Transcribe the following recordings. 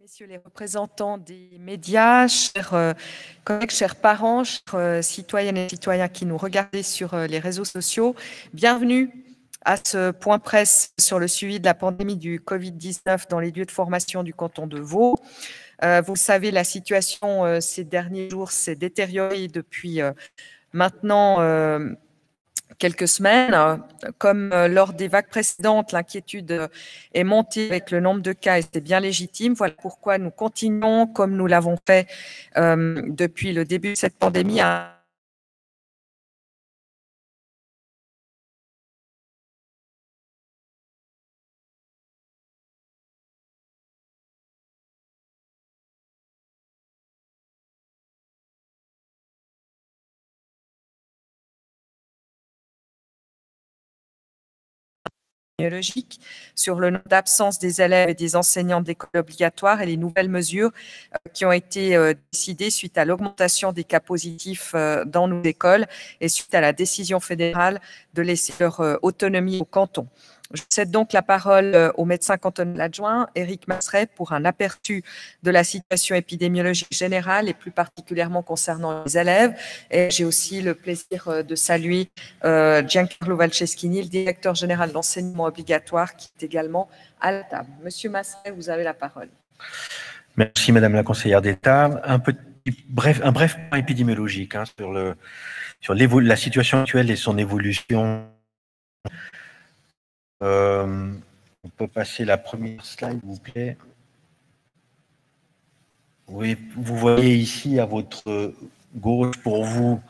Messieurs les représentants des médias, chers euh, collègues, chers parents, chers euh, citoyennes et citoyens qui nous regardez sur euh, les réseaux sociaux, bienvenue à ce point presse sur le suivi de la pandémie du Covid-19 dans les lieux de formation du canton de Vaud. vous savez, la situation ces derniers jours s'est détériorée depuis maintenant quelques semaines. Comme euh, lors des vagues précédentes, l'inquiétude euh, est montée avec le nombre de cas et c'est bien légitime. Voilà pourquoi nous continuons, comme nous l'avons fait euh, depuis le début de cette pandémie, sur le nombre d'absence des élèves et des enseignants d'école obligatoire et les nouvelles mesures euh, qui ont été euh, décidées suite à l'augmentation des cas positifs euh, dans nos écoles et suite à la décision fédérale de laisser leur autonomie au canton. Je cède donc la parole euh, au médecin cantonal adjoint, Éric Masseret, pour un aperçu de la situation épidémiologique générale et plus particulièrement concernant les élèves. Et j'ai aussi le plaisir euh, de saluer euh, Giancarlo Valceschini, le directeur général d'enseignement obligatoire, qui est également à la table. Monsieur Masseret, vous avez la parole. Merci, Madame la conseillère d'État. Un, bref, point épidémiologique hein, sur la situation actuelle et son évolution euh, on peut passer la première slide, s'il vous plaît. Oui, vous voyez ici à votre gauche pour vous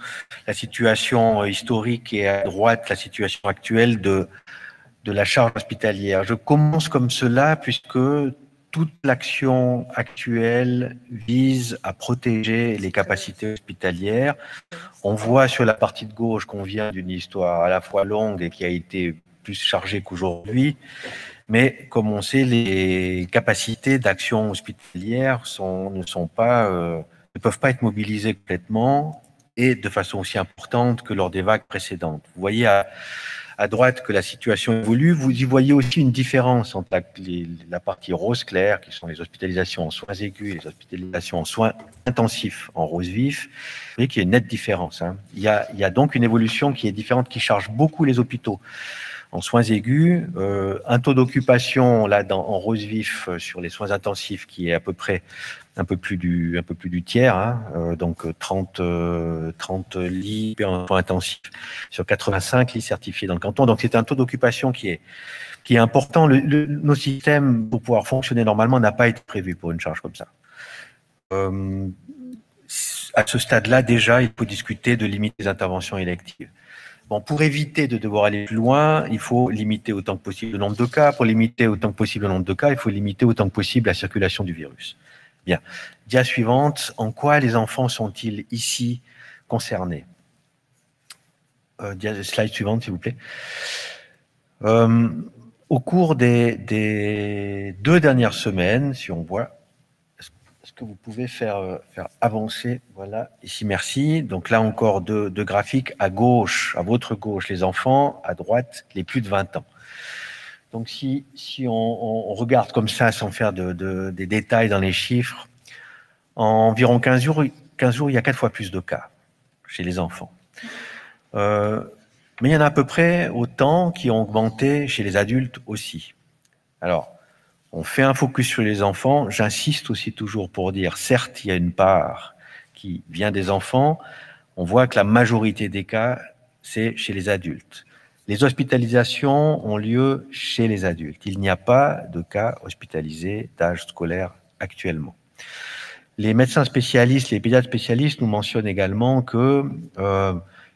la situation historique et à droite la situation actuelle de, de la charge hospitalière. Je commence comme cela puisque toute l'action actuelle vise à protéger les capacités hospitalières. On voit sur la partie de gauche qu'on vient d'une histoire à la fois longue et qui a été plus chargé qu'aujourd'hui. Mais comme on sait, les capacités d'action hospitalière ne, sont pas, euh, ne peuvent pas être mobilisées complètement et de façon aussi importante que lors des vagues précédentes. Vous voyez à, droite que la situation évolue. Vous y voyez aussi une différence entre la, partie rose clair, qui sont les hospitalisations en soins aigus et les hospitalisations en soins intensifs en rose vif. Vous voyez qu'il y a une nette différence. Hein. Il y a donc une évolution qui est différente, qui charge beaucoup les hôpitaux en soins aigus, euh, un taux d'occupation là dans, en rose vif euh, sur les soins intensifs qui est à peu près un peu plus du un peu plus du tiers, hein, euh, donc 30 30 lits en soins intensifs sur 85 lits certifiés dans le canton. Donc c'est un taux d'occupation qui est qui est important. Le, nos systèmes pour pouvoir fonctionner normalement n'a pas été prévu pour une charge comme ça. à ce stade-là, déjà, il faut discuter de limiter les interventions électives. Bon, pour éviter de devoir aller plus loin, il faut limiter autant que possible le nombre de cas. Pour limiter autant que possible le nombre de cas, il faut limiter autant que possible la circulation du virus. Bien. Dia suivante. En quoi les enfants sont-ils ici concernés? Euh, Slide suivante, s'il vous plaît. Euh, au cours des, des, deux dernières semaines, si on voit, que vous pouvez faire, euh, faire avancer Voilà, ici, merci. Donc là encore, deux, graphiques. À gauche, à votre gauche, les enfants. À droite, les plus de 20 ans. Donc si, si on, regarde comme ça, sans faire de, des détails dans les chiffres, en environ 15 jours, 15 jours, il y a quatre fois plus de cas chez les enfants. Euh, mais il y en a à peu près autant qui ont augmenté chez les adultes aussi. Alors, on fait un focus sur les enfants. J'insiste aussi toujours pour dire, certes, il y a une part qui vient des enfants. On voit que la majorité des cas, c'est chez les adultes. Les hospitalisations ont lieu chez les adultes. Il n'y a pas de cas hospitalisés d'âge scolaire actuellement. Les médecins spécialistes, les pédiatres spécialistes nous mentionnent également que euh,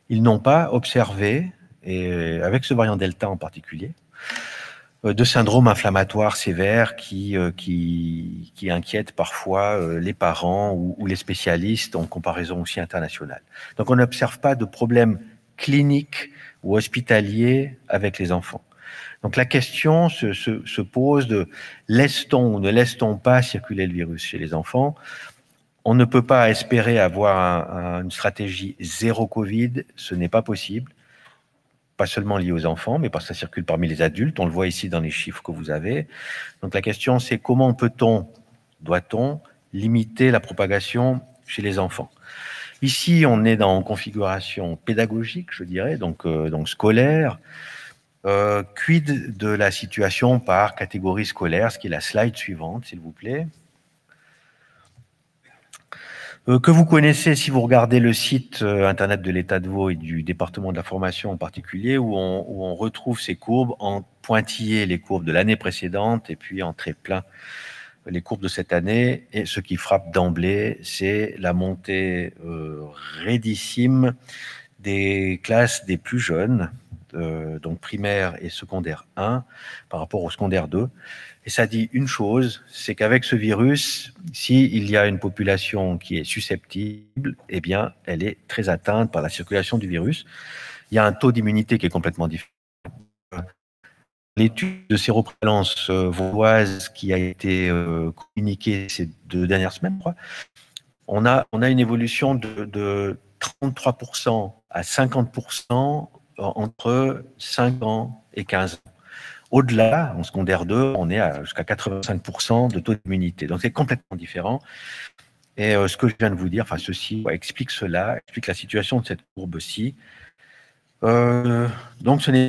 ils n'ont pas observé, et avec ce variant Delta en particulier, de syndrome inflammatoire sévère qui, euh, qui, qui inquiète parfois euh, les parents ou, les spécialistes en comparaison aussi internationale. Donc on n'observe pas de problème clinique ou hospitalier avec les enfants. Donc la question se, se, se pose de laisse-t-on ou ne laisse-t-on pas circuler le virus chez les enfants? On ne peut pas espérer avoir un, une stratégie zéro Covid, ce n'est pas possible pas seulement lié aux enfants, mais parce que ça circule parmi les adultes. On le voit ici dans les chiffres que vous avez. Donc la question, c'est comment peut-on doit-on limiter la propagation chez les enfants? Ici, on est dans configuration pédagogique, je dirais, donc, euh, donc scolaire. Euh, quid de la situation par catégorie scolaire, ce qui est la slide suivante, s'il vous plaît. Euh, que vous connaissez si vous regardez le site euh, internet de l'État de Vaud et du département de la formation en particulier, où on, où on retrouve ces courbes en pointillé les courbes de l'année précédente et puis en très plein les courbes de cette année. Et ce qui frappe d'emblée, c'est la montée euh, des classes des plus jeunes, euh, donc primaire et secondaire 1, par rapport au secondaire 2. Et ça dit une chose, c'est qu'avec ce virus, s'il y a une population qui est susceptible, eh bien, elle est très atteinte par la circulation du virus. Il y a un taux d'immunité qui est complètement différent. L'étude de séroprévalence euh, vaudoise qui a été euh, communiquée ces deux dernières semaines, on a, on a une évolution de, de 33% à 50% entre 5 ans et 15 ans. Au-delà, en secondaire 2, on est jusqu'à 85% de taux d'immunité. Donc c'est complètement différent. Et euh, ce que je viens de vous dire, enfin ceci explique cela, explique la situation de cette courbe-ci. Euh, donc ce n'est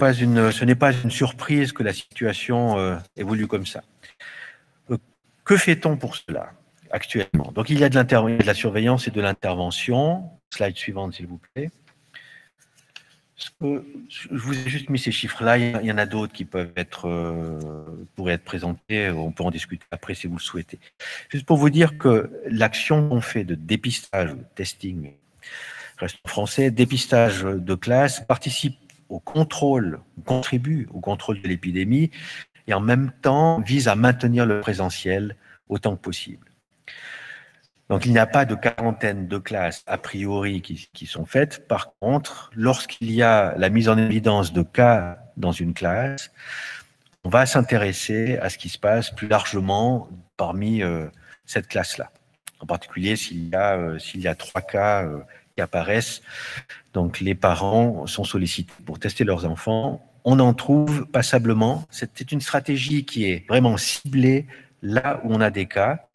pas une surprise que la situation euh, évolue comme ça. que fait-on pour cela actuellement? Donc il y a de la surveillance et de l'intervention. Slide suivante, s'il vous plaît je vous ai juste mis ces chiffres-là. Il y en a d'autres qui peuvent être, euh, pourraient être présentés. On peut en discuter après si vous le souhaitez. Juste pour vous dire que l'action qu'on fait de dépistage, testing, reste français, dépistage de classe, participe au contrôle, contribue au contrôle de l'épidémie et en même temps vise à maintenir le présentiel autant que possible. Donc, il n'y a pas de quarantaine de classes a priori qui, sont faites. Par contre, lorsqu'il y a la mise en évidence de cas dans une classe, on va s'intéresser à ce qui se passe plus largement parmi euh, cette classe-là. En particulier, s'il y, a, euh, y a trois cas euh, qui apparaissent, donc les parents sont sollicités pour tester leurs enfants. On en trouve passablement. C'est une stratégie qui est vraiment ciblée là où on a des cas.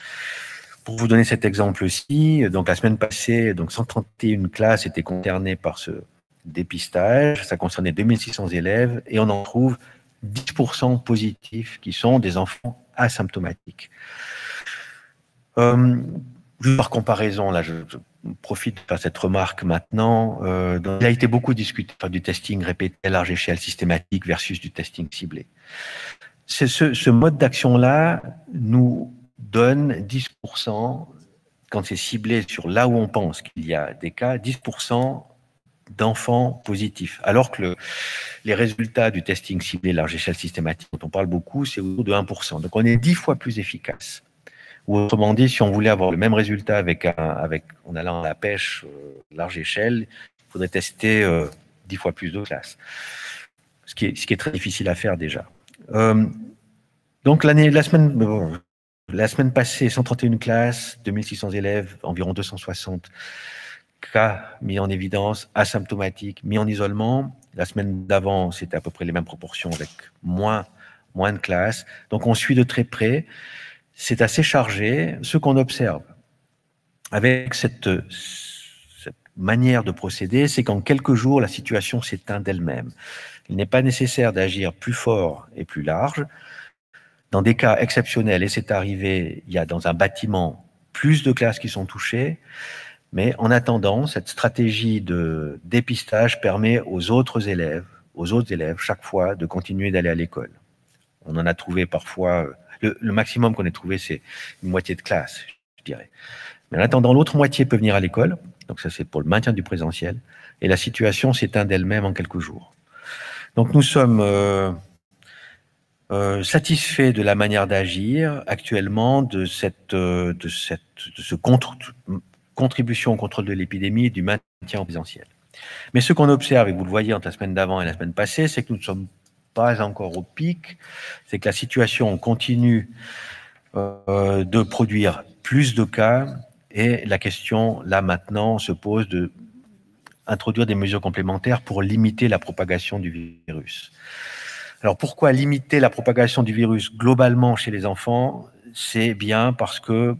Pour vous donner cet exemple-ci, donc la semaine passée, donc 131 classes étaient concernées par ce dépistage. Ça concernait 2600 élèves et on en trouve 10% positifs qui sont des enfants asymptomatiques. Euh, par comparaison, là, je, profite de cette remarque maintenant. Euh, il a été beaucoup discuté du testing répété à large échelle systématique versus du testing ciblé. Ce, ce mode d'action-là nous donne 10%, quand c'est ciblé sur là où on pense qu'il y a des cas, 10% d'enfants positifs. Alors que les résultats du testing ciblé large échelle systématique, dont on parle beaucoup, c'est autour de 1%. Donc on est 10 fois plus efficace. Ou autrement dit, si on voulait avoir le même résultat avec, un, avec en allant à la pêche euh, large échelle, il faudrait tester euh, 10 fois plus de classes. Ce qui, est, ce qui est très difficile à faire déjà. Euh, donc l'année, la semaine, la semaine passée, 131 classes, 2600 élèves, environ 260 cas mis en évidence, asymptomatiques, mis en isolement. La semaine d'avant, c'était à peu près les mêmes proportions avec moins, moins de classes. Donc on suit de très près. C'est assez chargé. Ce qu'on observe avec cette, cette manière de procéder, c'est qu'en quelques jours, la situation s'éteint d'elle-même. Il n'est pas nécessaire d'agir plus fort et plus large dans des cas exceptionnels, et c'est arrivé, il y a dans un bâtiment plus de classes qui sont touchées, mais en attendant, cette stratégie de dépistage permet aux autres élèves, aux autres élèves, chaque fois, de continuer d'aller à l'école. On en a trouvé parfois, le, maximum qu'on ait trouvé, c'est une moitié de classe, je dirais. Mais en attendant, l'autre moitié peut venir à l'école, donc ça c'est pour le maintien du présentiel, et la situation s'éteint d'elle-même en quelques jours. Donc nous sommes euh, euh, satisfait de la manière d'agir actuellement de cette, euh, de cette, de ce contre, contribution au contrôle de l'épidémie et du maintien en présentiel. Mais ce qu'on observe, et vous le voyez entre la semaine d'avant et la semaine passée, c'est que nous ne sommes pas encore au pic, c'est que la situation continue euh, de produire plus de cas et la question là maintenant se pose de introduire des mesures complémentaires pour limiter la propagation du virus. Alors pourquoi limiter la propagation du virus globalement chez les enfants? C'est bien parce que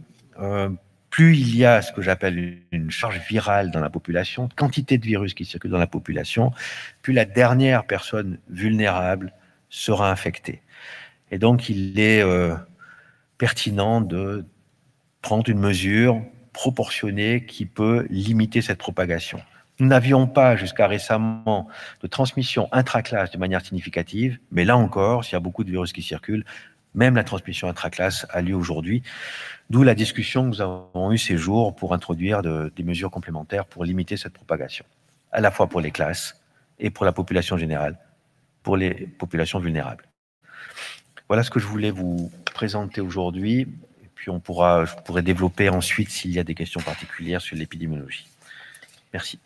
plus il y a ce que j'appelle une charge virale dans la population, quantité de virus qui circulent dans la population, plus la dernière personne vulnérable sera infectée. Et donc, il est euh, pertinent de prendre une mesure proportionnée qui peut limiter cette propagation. Nous n'avions pas jusqu'à récemment de transmission intraclasse de manière significative, mais là encore, s'il y a beaucoup de virus qui circulent, même la transmission intraclasse a lieu aujourd'hui. D'où la discussion que nous avons eue ces jours pour introduire des mesures complémentaires pour limiter cette propagation, à la fois pour les classes et pour la population générale, pour les populations vulnérables. Voilà ce que je voulais vous présenter aujourd'hui. Et puis on pourra, je pourrai développer ensuite s'il y a des questions particulières sur l'épidémiologie. Merci.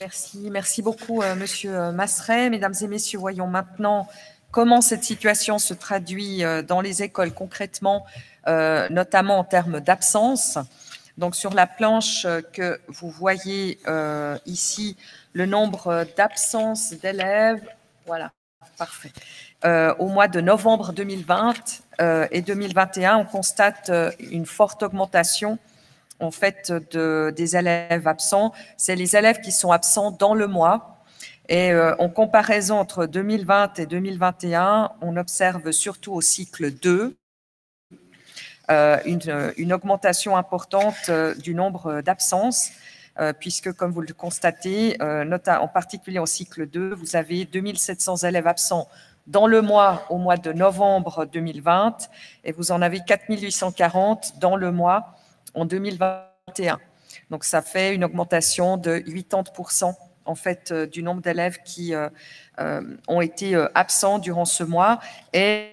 Merci, merci beaucoup, euh, Monsieur euh, Masseret. Mesdames et Messieurs, voyons maintenant comment cette situation se traduit euh, dans les écoles concrètement, notamment en termes d'absence. Donc sur la planche que vous voyez ici, le nombre d'absences d'élèves, voilà, parfait. Euh, au mois de novembre 2020 euh, et 2021, on constate euh, une forte augmentation en fait de, des élèves absents. C'est les élèves qui sont absents dans le mois. Et en comparaison entre 2020 et 2021, on observe surtout au cycle 2 une, une, augmentation importante du nombre d'absences. puisque, comme vous le constatez, en particulier au cycle 2, vous avez 2700 élèves absents dans le mois au mois de novembre 2020 et vous en avez 4840 dans le mois en 2021. Donc ça fait une augmentation de 80% en fait euh, du nombre d'élèves qui euh, euh, ont été absents durant ce mois et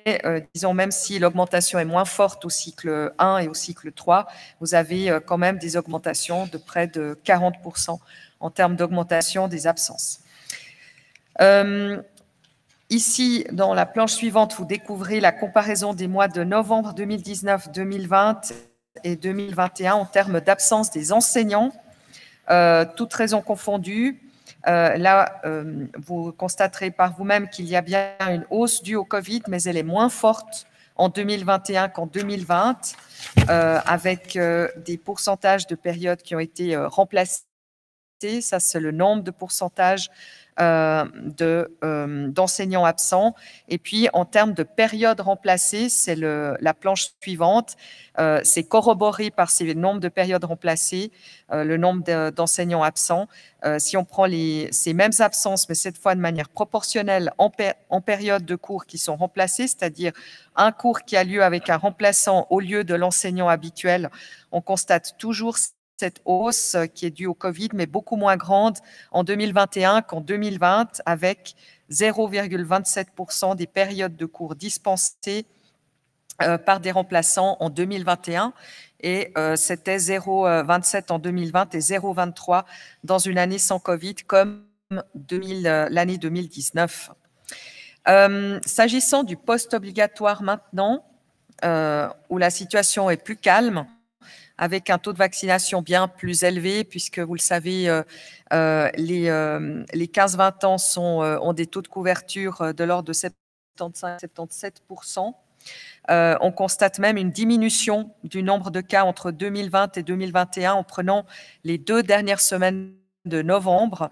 disons même si l'augmentation est moins forte au cycle 1 et au cycle 3, vous avez quand même des augmentations de près de 40% en termes d'augmentation des absences. Ici, dans la planche suivante, vous découvrez la comparaison des mois de novembre 2019, 2020 et 2021 en termes d'absence des enseignants, euh, toutes raisons confondues. Euh, là, euh, vous constaterez par vous-même qu'il y a bien une hausse due au Covid, mais elle est moins forte en 2021 qu'en 2020, avec des pourcentages de périodes qui ont été remplacées. Ça, c'est le nombre de pourcentages euh, euh, d'enseignants absents. Et puis, en termes de période remplacée, c'est la planche suivante. Euh, c'est corroboré par ces nombres de périodes remplacées, le nombre d'enseignants absents. si on prend les, ces mêmes absences, mais cette fois de manière proportionnelle en, en période de cours qui sont remplacés, c'est-à-dire un cours qui a lieu avec un remplaçant au lieu de l'enseignant habituel, on constate toujours cette hausse qui est due au Covid, mais beaucoup moins grande en 2021 qu'en 2020, avec 0,27% des périodes de cours dispensées euh, par des remplaçants en 2021 et euh, c'était 0,27 en 2020 et 0,23 dans une année sans Covid comme euh, l'année 2019. S'agissant du post-obligatoire maintenant, où la situation est plus calme, avec un taux de vaccination bien plus élevé, puisque vous le savez, euh, euh, les, euh, les 15-20 ans sont, ont des taux de couverture de l'ordre de 75-77%. on constate même une diminution du nombre de cas entre 2020 et 2021 en prenant les deux dernières semaines de novembre.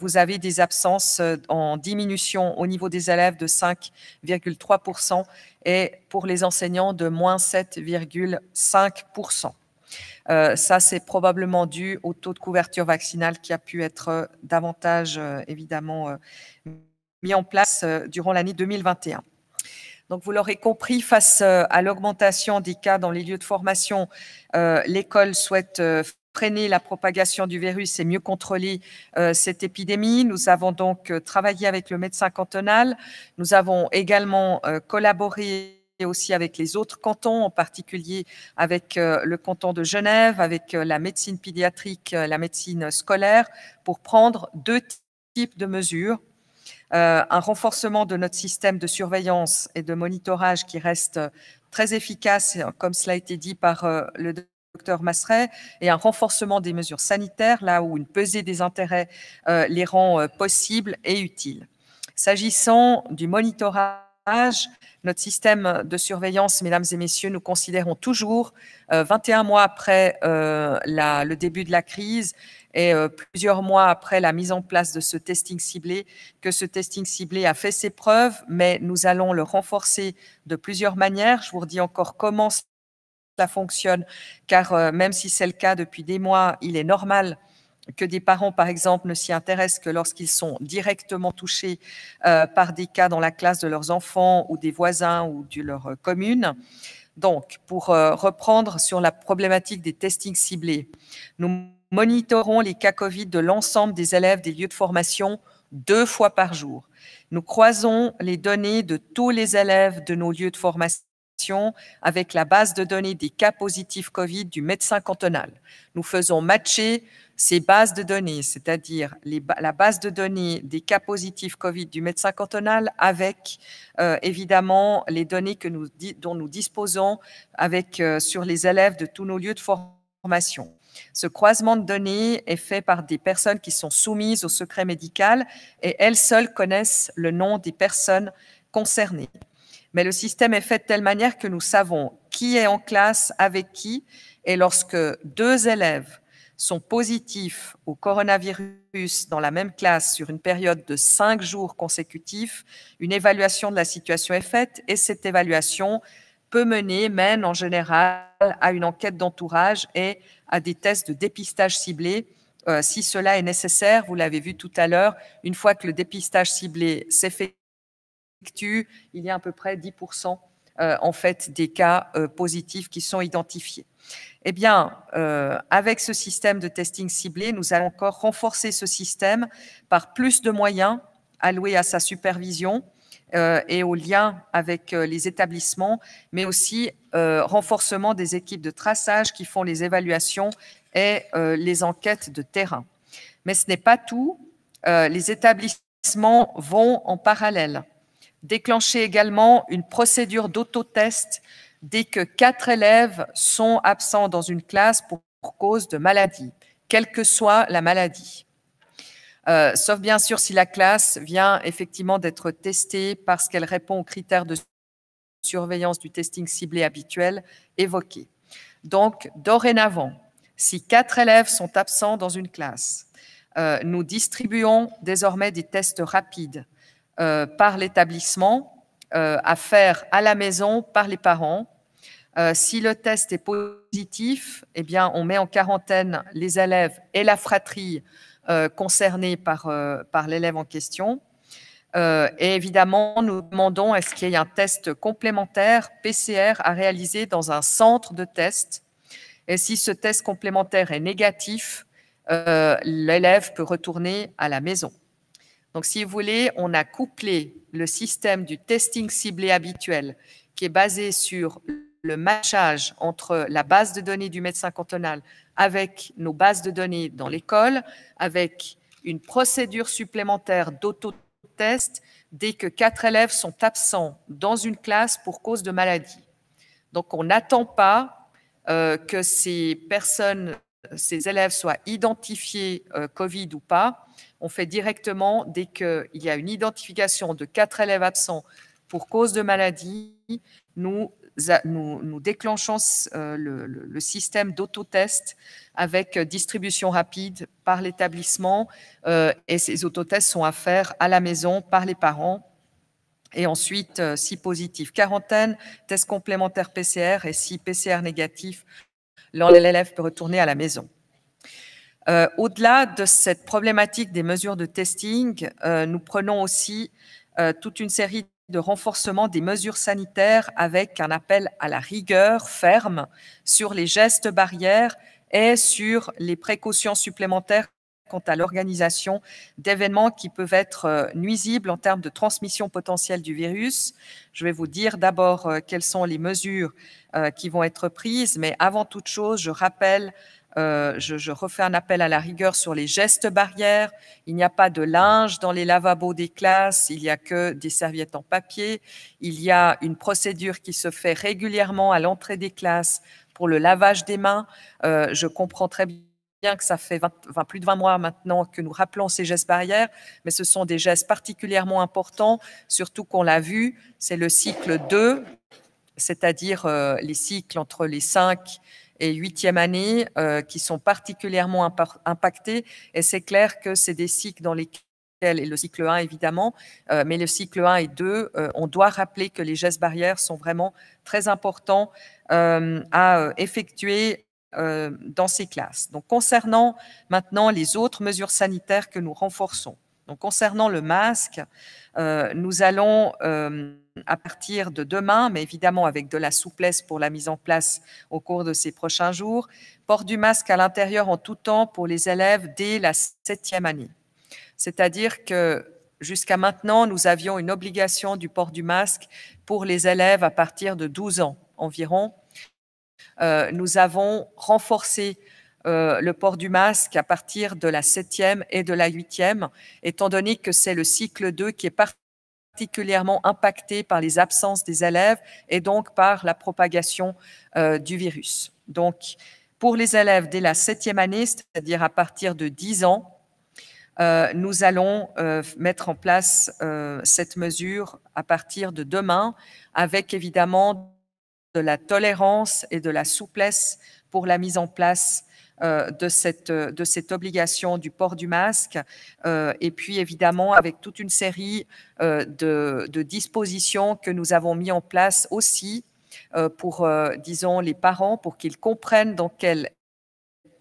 vous avez des absences en diminution au niveau des élèves de 5,3% et pour les enseignants de moins 7,5%. Euh, ça, c'est probablement dû au taux de couverture vaccinale qui a pu être euh, davantage, euh, évidemment, mis en place durant l'année 2021. Donc, vous l'aurez compris, face à l'augmentation des cas dans les lieux de formation, l'école souhaite freiner la propagation du virus et mieux contrôler cette épidémie. Nous avons donc travaillé avec le médecin cantonal. Nous avons également collaboré aussi avec les autres cantons, en particulier avec euh, le canton de Genève, avec euh, la médecine pédiatrique, euh, la médecine scolaire, pour prendre deux types de mesures. un renforcement de notre système de surveillance et de monitorage qui reste très efficace, comme cela a été dit par le docteur Masseret, et un renforcement des mesures sanitaires, là où une pesée des intérêts les rend possibles et utiles. S'agissant du monitorage, Notre système de surveillance, mesdames et messieurs, nous considérons toujours, 21 mois après le début de la crise, et euh, plusieurs mois après la mise en place de ce testing ciblé, que ce testing ciblé a fait ses preuves, mais nous allons le renforcer de plusieurs manières. Je vous redis encore comment ça fonctionne, car euh, même si c'est le cas depuis des mois, il est normal que des parents, par exemple, ne s'y intéressent que lorsqu'ils sont directement touchés euh, par des cas dans la classe de leurs enfants ou des voisins ou de leur commune. Donc, pour reprendre sur la problématique des testings ciblés, nous monitorons les cas Covid de l'ensemble des élèves des lieux de formation deux fois par jour. Nous croisons les données de tous les élèves de nos lieux de formation avec la base de données des cas positifs Covid du médecin cantonal. Nous faisons matcher ces bases de données, c'est-à-dire la base de données des cas positifs Covid du médecin cantonal avec euh, évidemment les données que nous, dont nous disposons avec, euh, sur les élèves de tous nos lieux de formation. Ce croisement de données est fait par des personnes qui sont soumises au secret médical et elles seules connaissent le nom des personnes concernées. Mais le système est fait de telle manière que nous savons qui est en classe avec qui et lorsque deux élèves sont positifs au coronavirus dans la même classe sur une période de cinq jours consécutifs, une évaluation de la situation est faite et cette évaluation peut mener, mène en général à une enquête d'entourage et à des tests de dépistage ciblés euh, si cela est nécessaire. Vous l'avez vu tout à l'heure, une fois que le dépistage ciblé s'effectue, il y a à peu près 10% euh, en fait des cas euh, positifs qui sont identifiés. Eh bien, avec ce système de testing ciblé, nous allons encore renforcer ce système par plus de moyens alloués à sa supervision, euh, et au lien avec euh, les établissements, mais aussi euh, renforcement des équipes de traçage qui font les évaluations et les enquêtes de terrain. Mais ce n'est pas tout. les établissements vont en parallèle déclencher également une procédure d'autotest dès que quatre élèves sont absents dans une classe pour cause de maladie, quelle que soit la maladie. Euh, sauf bien sûr si la classe vient effectivement d'être testée parce qu'elle répond aux critères de surveillance du testing ciblé habituel évoqués. Donc, dorénavant, si quatre élèves sont absents dans une classe, euh, nous distribuons désormais des tests rapides euh, par l'établissement à faire à la maison par les parents. si le test est positif, eh bien, on met en quarantaine les élèves et la fratrie euh, concernés par, euh, par l'élève en question. Euh, et évidemment, nous demandons est-ce qu'il y a un test complémentaire PCR à réaliser dans un centre de test? Et si ce test complémentaire est négatif, l'élève peut retourner à la maison. Donc, si vous voulez, on a couplé le système du testing ciblé habituel, qui est basé sur le matchage entre la base de données du médecin cantonal avec nos bases de données dans l'école, avec une procédure supplémentaire d'autotest dès que quatre élèves sont absents dans une classe pour cause de maladie. Donc, on n'attend pas euh, que ces personnes, ces élèves soient identifiés euh, Covid ou pas. On fait directement dès qu'il y a une identification de quatre élèves absents pour cause de maladie, nous déclenchons euh, le, système d'autotest avec euh, distribution rapide par l'établissement euh, et ces autotests sont à faire à la maison par les parents. Et ensuite, si positif, quarantaine, test complémentaire PCR et si PCR négatif, l'élève peut retourner à la maison. Au-delà de cette problématique des mesures de testing, nous prenons aussi toute une série de renforcement des mesures sanitaires avec un appel à la rigueur ferme sur les gestes barrières et sur les précautions supplémentaires quant à l'organisation d'événements qui peuvent être euh, nuisibles en termes de transmission potentielle du virus. Je vais vous dire d'abord euh, quelles sont les mesures euh, qui vont être prises, mais avant toute chose, je rappelle euh, je, refais un appel à la rigueur sur les gestes barrières. Il n'y a pas de linge dans les lavabos des classes, il n'y a que des serviettes en papier. Il y a une procédure qui se fait régulièrement à l'entrée des classes pour le lavage des mains. Euh, je comprends très bien que ça fait plus de 20 mois maintenant que nous rappelons ces gestes barrières, mais ce sont des gestes particulièrement importants, surtout qu'on l'a vu, c'est le cycle 2, c'est-à-dire euh, les cycles entre les 5 et 8e années euh, qui sont particulièrement impactés. Et c'est clair que c'est des cycles dans lesquels et le cycle 1 évidemment, euh, mais le cycle 1 et 2, on doit rappeler que les gestes barrières sont vraiment très importants à effectuer euh, dans ces classes. Donc, concernant maintenant les autres mesures sanitaires que nous renforçons. Donc, concernant le masque, euh, nous allons, euh, à partir de demain, mais évidemment avec de la souplesse pour la mise en place au cours de ces prochains jours, port du masque à l'intérieur en tout temps pour les élèves dès la septième année. C'est-à-dire que jusqu'à maintenant, nous avions une obligation du port du masque pour les élèves à partir de 12 ans environ. Euh, nous avons renforcé euh, le port du masque à partir de la septième et de la huitième, étant donné que c'est le cycle 2 qui est particulièrement impacté par les absences des élèves et donc par la propagation euh, du virus. Donc, pour les élèves dès la septième année, c'est-à-dire à partir de 10 ans, nous allons mettre en place cette mesure à partir de demain, avec évidemment de la tolérance et de la souplesse pour la mise en place euh, de, cette, de cette obligation du port du masque, euh, et puis évidemment avec toute une série euh, de, dispositions que nous avons mis en place aussi pour, disons, les parents, pour qu'ils comprennent dans quelle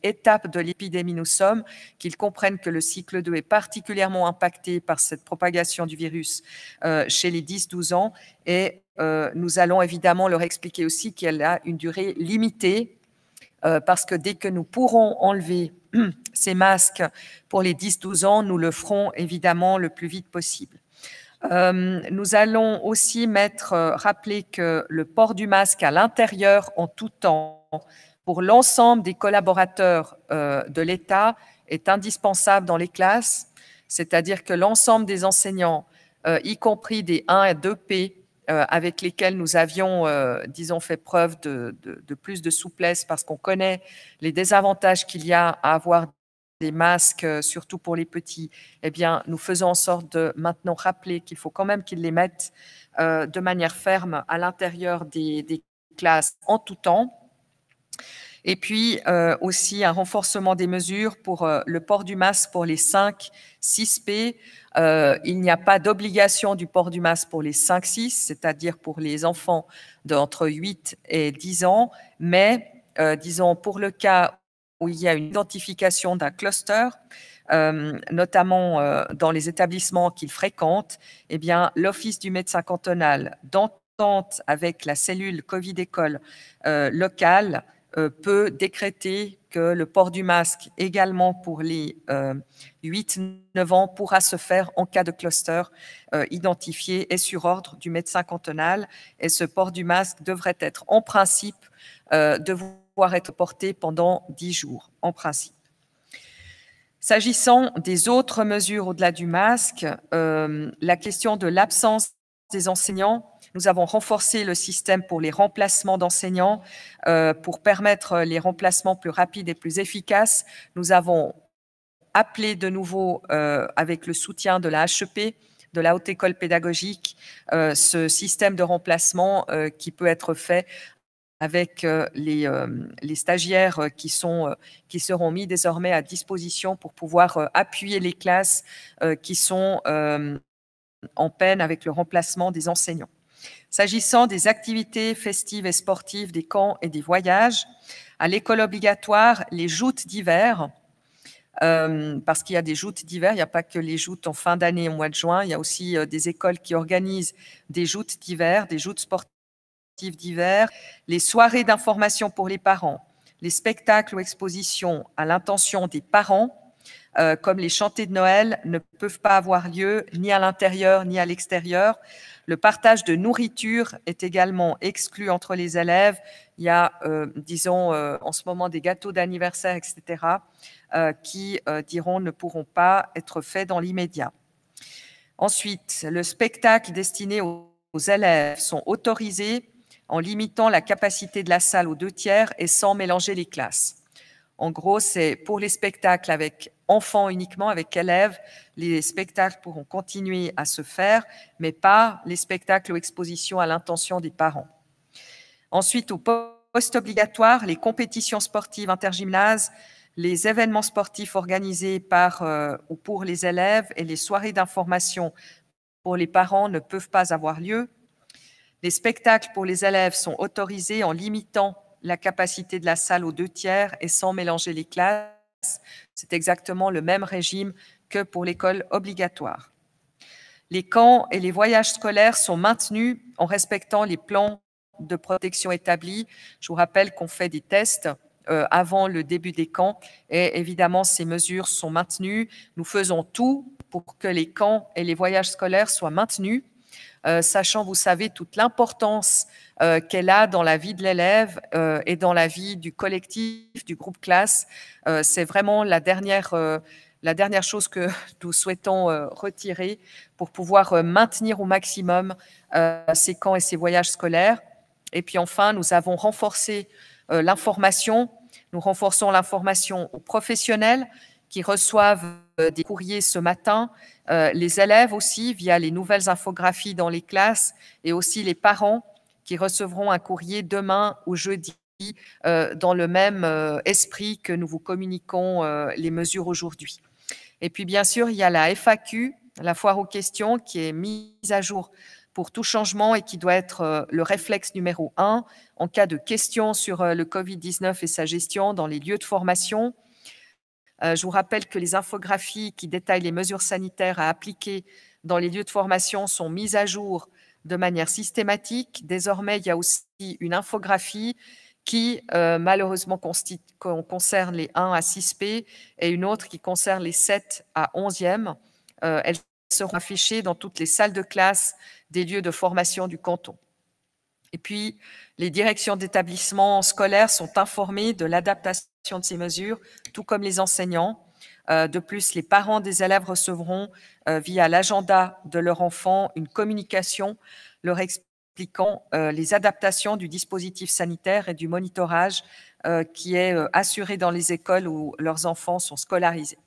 étape de l'épidémie nous sommes, qu'ils comprennent que le cycle 2 est particulièrement impacté par cette propagation du virus euh, chez les 10-12 ans. Et euh, nous allons évidemment leur expliquer aussi qu'elle a une durée limitée, euh, parce que dès que nous pourrons enlever ces masques pour les 10-12 ans, nous le ferons évidemment le plus vite possible. nous allons aussi mettre, rappeler que le port du masque à l'intérieur en tout temps pour l'ensemble des collaborateurs euh, de l'État est indispensable dans les classes, c'est-à-dire que l'ensemble des enseignants, euh, y compris des 1 et 2P, euh, avec lesquels nous avions, disons, fait preuve de, plus de souplesse parce qu'on connaît les désavantages qu'il y a à avoir des masques, surtout pour les petits, eh bien, nous faisons en sorte de maintenant rappeler qu'il faut quand même qu'ils les mettent de manière ferme à l'intérieur des classes en tout temps et puis euh, aussi un renforcement des mesures pour euh, le port du masque pour les 5, 6P. Euh, il n'y a pas d'obligation du port du masque pour les 5, 6, c'est-à-dire pour les enfants d'entre 8 et 10 ans, mais disons pour le cas où il y a une identification d'un cluster, notamment dans les établissements qu'ils fréquentent, eh bien l'Office du médecin cantonal, d'entente avec la cellule Covid école locale, peut décréter que le port du masque également pour les 8-9 euh, ans pourra se faire en cas de cluster euh, identifié et sur ordre du médecin cantonal. Et ce port du masque devrait être en principe devoir être porté pendant 10 jours, en principe. S'agissant des autres mesures au-delà du masque, la question de l'absence des enseignants nous avons renforcé le système pour les remplacements d'enseignants euh, pour permettre les remplacements plus rapides et plus efficaces. Nous avons appelé de nouveau, euh, avec le soutien de la HEP, de la Haute École Pédagogique, euh, ce système de remplacement qui peut être fait avec les, les, stagiaires qui, sont, qui seront mis désormais à disposition pour pouvoir appuyer les classes qui sont en peine avec le remplacement des enseignants. S'agissant des activités festives et sportives, des camps et des voyages, à l'école obligatoire, les joutes d'hiver, euh, parce qu'il y a des joutes d'hiver, il n'y a pas que les joutes en fin d'année au mois de juin, il y a aussi euh, des écoles qui organisent des joutes d'hiver, des joutes sportives d'hiver, les soirées d'information pour les parents, les spectacles ou expositions à l'intention des parents euh, comme les chantées de Noël, ne peuvent pas avoir lieu ni à l'intérieur ni à l'extérieur. Le partage de nourriture est également exclu entre les élèves. Il y a, euh, disons, euh, en ce moment des gâteaux d'anniversaire, etc., qui, diront, ne pourront pas être faits dans l'immédiat. Ensuite, le spectacle destiné aux élèves sont autorisés en limitant la capacité de la salle aux deux tiers et sans mélanger les classes. En gros, c'est pour les spectacles avec enfants uniquement, avec élèves, les spectacles pourront continuer à se faire, mais pas les spectacles ou expositions à l'intention des parents. Ensuite, au post-obligatoire, les compétitions sportives intergymnases, les événements sportifs organisés par euh, ou pour les élèves et les soirées d'information pour les parents ne peuvent pas avoir lieu. Les spectacles pour les élèves sont autorisés en limitant la capacité de la salle aux deux tiers et sans mélanger les classes. C'est exactement le même régime que pour l'école obligatoire. Les camps et les voyages scolaires sont maintenus en respectant les plans de protection établis. Je vous rappelle qu'on fait des tests euh, avant le début des camps et évidemment ces mesures sont maintenues. Nous faisons tout pour que les camps et les voyages scolaires soient maintenus, sachant, vous savez, toute l'importance euh, qu'elle a dans la vie de l'élève et dans la vie du collectif, du groupe classe. C'est vraiment la dernière la dernière chose que nous souhaitons retirer pour pouvoir maintenir au maximum ces camps et ces voyages scolaires. Et puis enfin, nous avons renforcé l'information. Nous renforçons l'information aux professionnels qui reçoivent euh, des courriers ce matin, euh, les élèves aussi via les nouvelles infographies dans les classes et aussi les parents qui recevront un courrier demain ou jeudi euh, dans le même esprit que nous vous communiquons les mesures aujourd'hui. Et puis bien sûr, il y a la FAQ, la foire aux questions, qui est mise à jour pour tout changement et qui doit être le réflexe numéro un en cas de questions sur le Covid-19 et sa gestion dans les lieux de formation, je vous rappelle que les infographies qui détaillent les mesures sanitaires à appliquer dans les lieux de formation sont mises à jour de manière systématique. Désormais, il y a aussi une infographie qui euh, malheureusement concerne les 1 à 6P et une autre qui concerne les 7 à 11e. Euh, elles seront affichées dans toutes les salles de classe des lieux de formation du canton. Et puis, les directions d'établissements scolaires sont informées de l'adaptation de ces mesures, tout comme les enseignants. Euh, de plus, les parents des élèves recevront euh, via l'agenda de leur enfant une communication leur expliquant euh, les adaptations du dispositif sanitaire et du monitorage qui est assuré dans les écoles où leurs enfants sont scolarisés.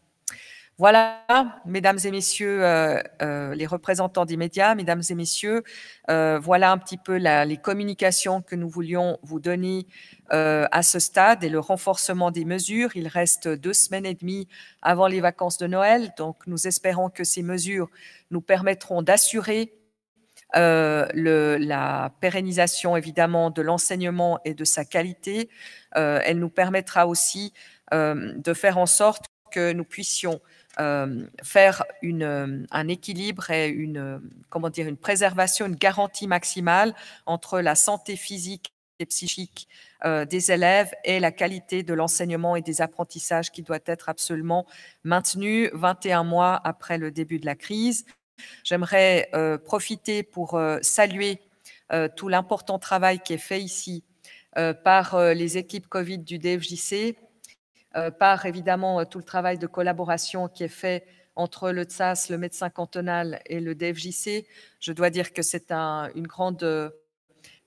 Voilà, mesdames et messieurs euh, euh, les représentants des médias, mesdames et messieurs, euh, voilà un petit peu les communications que nous voulions vous donner à ce stade et le renforcement des mesures. Il reste deux semaines et demie avant les vacances de Noël, donc nous espérons que ces mesures nous permettront d'assurer la pérennisation évidemment de l'enseignement et de sa qualité. elle nous permettra aussi de faire en sorte que nous puissions euh, faire une, euh, un équilibre et une, euh, comment dire, une préservation, une garantie maximale entre la santé physique et psychique des élèves et la qualité de l'enseignement et des apprentissages qui doit être absolument maintenu 21 mois après le début de la crise. J'aimerais profiter pour saluer tout l'important travail qui est fait ici par les équipes Covid du DFJC, euh, par évidemment euh, tout le travail de collaboration qui est fait entre le TSAS, le médecin cantonal et le DFJC. Je dois dire que c'est un, une grande, euh,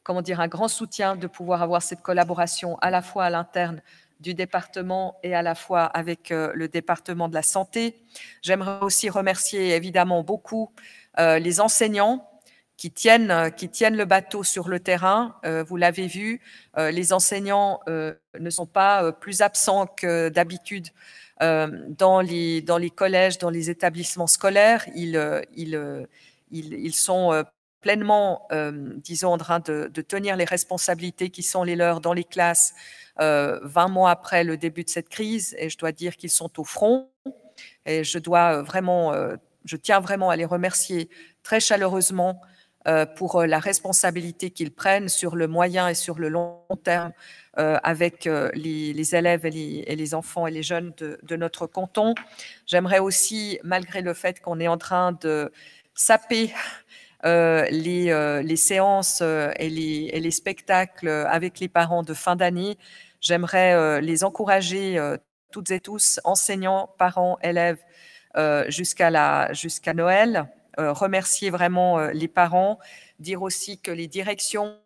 comment dire, un grand soutien de pouvoir avoir cette collaboration à la fois à l'interne du département et à la fois avec le département de la santé. J'aimerais aussi remercier évidemment beaucoup les enseignants qui tiennent, euh, qui tiennent le bateau sur le terrain. Euh, vous l'avez vu, euh, les enseignants ne sont pas plus absents que d'habitude dans, les, collèges, dans les établissements scolaires. Ils, sont pleinement, disons, en train de, de, tenir les responsabilités qui sont les leurs dans les classes 20 mois après le début de cette crise. Et je dois dire qu'ils sont au front. Et je dois vraiment, je tiens vraiment à les remercier très chaleureusement pour euh, la responsabilité qu'ils prennent sur le moyen et sur le long terme euh, avec les, élèves et les, enfants et les jeunes de, notre canton. J'aimerais aussi, malgré le fait qu'on est en train de saper les, séances et les, spectacles avec les parents de fin d'année, j'aimerais les encourager toutes et tous, enseignants, parents, élèves, jusqu'à Noël, euh, remercier vraiment euh, les parents, dire aussi que les directions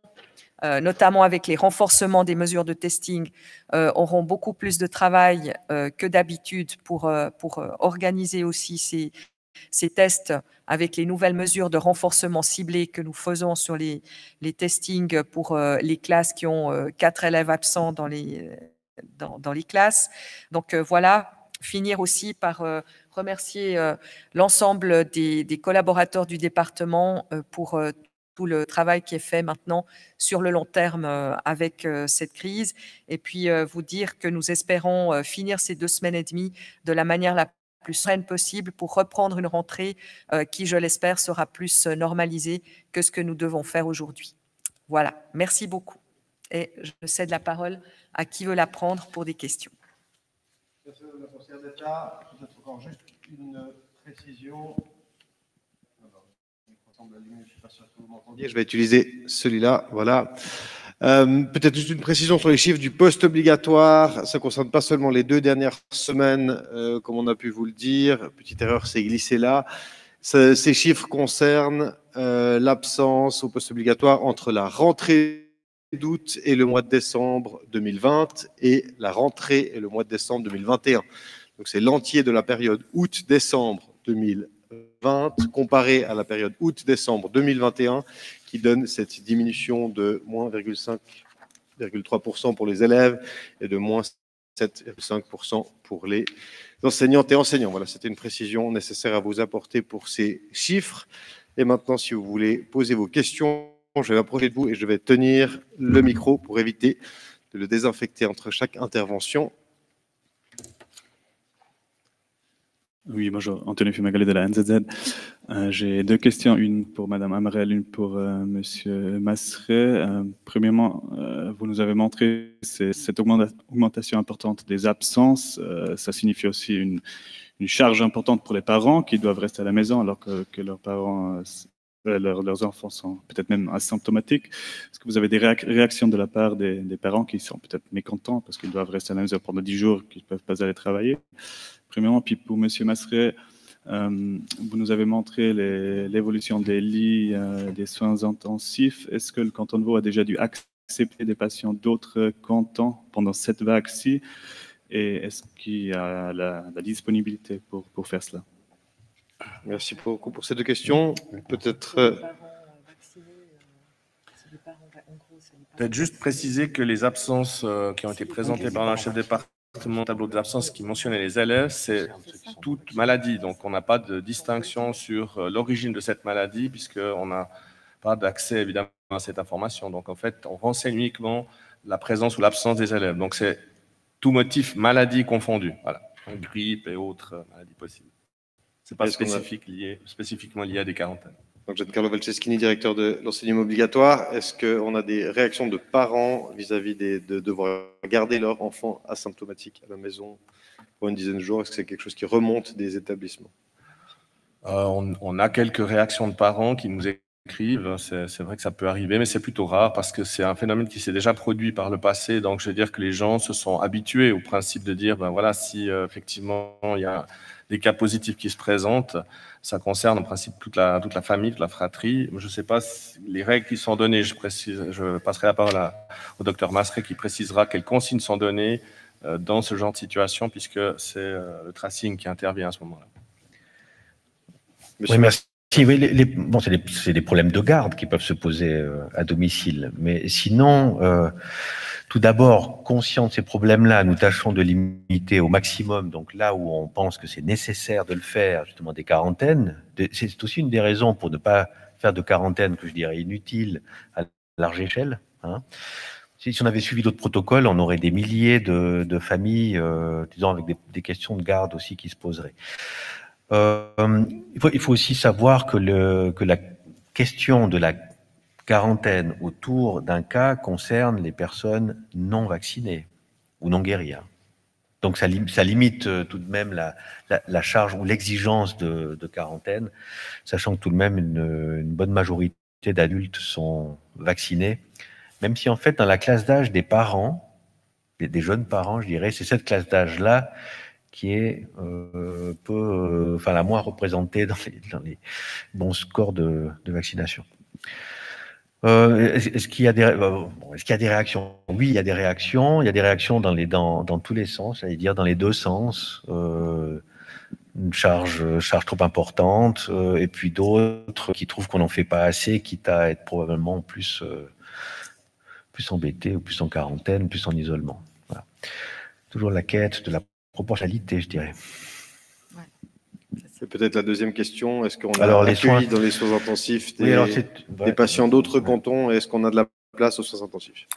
notamment avec les renforcements des mesures de testing, auront beaucoup plus de travail que d'habitude pour, pour organiser aussi ces, ces tests avec les nouvelles mesures de renforcement ciblé que nous faisons sur les, les testings pour les classes qui ont quatre élèves absents dans les, dans, les classes. Donc voilà, finir aussi par remercier l'ensemble des, collaborateurs du département pour tout le travail qui est fait maintenant sur le long terme avec cette crise. Et puis vous dire que nous espérons finir ces deux semaines et demie de la manière la plus sereine possible pour reprendre une rentrée euh, qui, je l'espère, sera plus euh, normalisée que ce que nous devons faire aujourd'hui. Voilà, merci beaucoup. Et je cède la parole à qui veut la prendre pour des questions. Merci, Juste une précision. Je vais utiliser celui-là. Voilà. Euh, peut-être juste une précision sur les chiffres du poste obligatoire. Ça ne concerne pas seulement les deux dernières semaines, euh, comme on a pu vous le dire. Petite erreur, c'est glissé là. ces chiffres concernent euh, l'absence au poste obligatoire entre la rentrée d'août et le mois de décembre 2020 et la rentrée et le mois de décembre 2021. Donc c'est l'entier de la période août-décembre 2020 comparé à la période août-décembre 2021 qui donne cette diminution de moins 5,3% pour les élèves et de moins 7,5% pour les enseignantes et enseignants. Voilà, c'était une précision nécessaire à vous apporter pour ces chiffres. Et maintenant, si vous voulez poser vos questions, je vais m'approcher de vous et je vais tenir le micro pour éviter de le désinfecter entre chaque intervention. Oui, bonjour, Anthony Fumagalli de la NZZ. Euh, j'ai deux questions, une pour Madame Amrel, une pour euh, Monsieur Masseret. Euh, premièrement, vous nous avez montré cette augmentation importante des absences. ça signifie aussi une, charge importante pour les parents qui doivent rester à la maison alors que, leurs parents, leurs, enfants sont peut-être même asymptomatiques. Est-ce que vous avez des réactions de la part des, des parents qui sont peut-être mécontents parce qu'ils doivent rester à la maison pendant 10 jours, qu'ils ne peuvent pas aller travailler? Premièrement, puis pour Monsieur Masseret, euh, vous nous avez montré l'évolution des lits, euh, des soins intensifs. Est-ce que le canton de Vaud a déjà dû accepter des patients d'autres cantons pendant cette vague-ci? Et est-ce qu'il y a la, disponibilité pour, pour, faire cela? Merci beaucoup pour ces deux questions. Peut-être. Euh, Peut-être juste préciser que les absences qui ont été présentées par un chef de département mon tableau d'absence qui mentionnait les élèves, c'est toute maladie. Donc, on n'a pas de distinction sur euh, l'origine de cette maladie, puisqu'on n'a pas d'accès, évidemment, à cette information. Donc, en fait, on renseigne uniquement la présence ou l'absence des élèves. Donc, c'est tout motif maladie confondu. Voilà. Grippe et autres euh, maladies possibles. Ce n'est pas spécifique lié, spécifiquement lié à des quarantaines. Donc, Giancarlo Valceschini, directeur de l'enseignement obligatoire. Est-ce qu'on a des réactions de parents vis-à-vis de devoir garder leur enfant asymptomatique à la maison pour une dizaine de jours? Est-ce que c'est quelque chose qui remonte des établissements? Euh, on, a quelques réactions de parents qui nous écrivent. C'est vrai que ça peut arriver, mais c'est plutôt rare parce que c'est un phénomène qui s'est déjà produit par le passé. Donc, je veux dire que les gens se sont habitués au principe de dire, ben voilà, si euh, effectivement il y a des cas positifs qui se présentent, ça concerne en principe toute la, toute la famille, toute la fratrie. Je ne sais pas les règles qui sont données. Je, précise, je passerai la parole au docteur Masseret qui précisera quelles consignes sont données euh, dans ce genre de situation, puisque c'est euh, le tracing qui intervient à ce moment-là. Oui, merci. Les, bon, c'est des, problèmes de garde qui peuvent se poser euh, à domicile. Mais sinon, tout d'abord, conscient de ces problèmes-là, nous tâchons de limiter au maximum, donc là où on pense que c'est nécessaire de le faire, justement des quarantaines. C'est aussi une des raisons pour ne pas faire de quarantaine que je dirais inutile à large échelle. Hein. Si, on avait suivi d'autres protocoles, on aurait des milliers de, familles, euh, disons, avec des, questions de garde aussi qui se poseraient. Euh, il, faut, il, faut, aussi savoir que, le, que la question de la quarantaine autour d'un cas concerne les personnes non vaccinées ou non guéries. Hein. Donc ça, limite euh, tout de même la, charge ou l'exigence de, quarantaine, sachant que tout de même une, bonne majorité d'adultes sont vaccinés, même si en fait dans la classe d'âge des parents, des, jeunes parents, je dirais, c'est cette classe d'âge-là qui est euh, peu, euh, enfin la moins représentée dans les, bons scores de vaccination. euh, Est-ce qu'il y, a des, réactions? Oui, il y a des réactions. Il y a des réactions dans, les, dans, dans tous les sens, j'allais dire dans les deux sens. Une charge, charge trop importante, et puis d'autres qui trouvent qu'on n'en fait pas assez, quitte à être probablement plus, plus embêté, ou plus en quarantaine, plus en isolement. Toujours la quête de la proportionnalité, je dirais. Et peut-être la deuxième question, est-ce qu'on a Alors, les soins- dans les soins intensifs des, Oui, alors c'est- des ouais. patients d'autres cantons Est-ce qu'on a de la place aux soins intensifs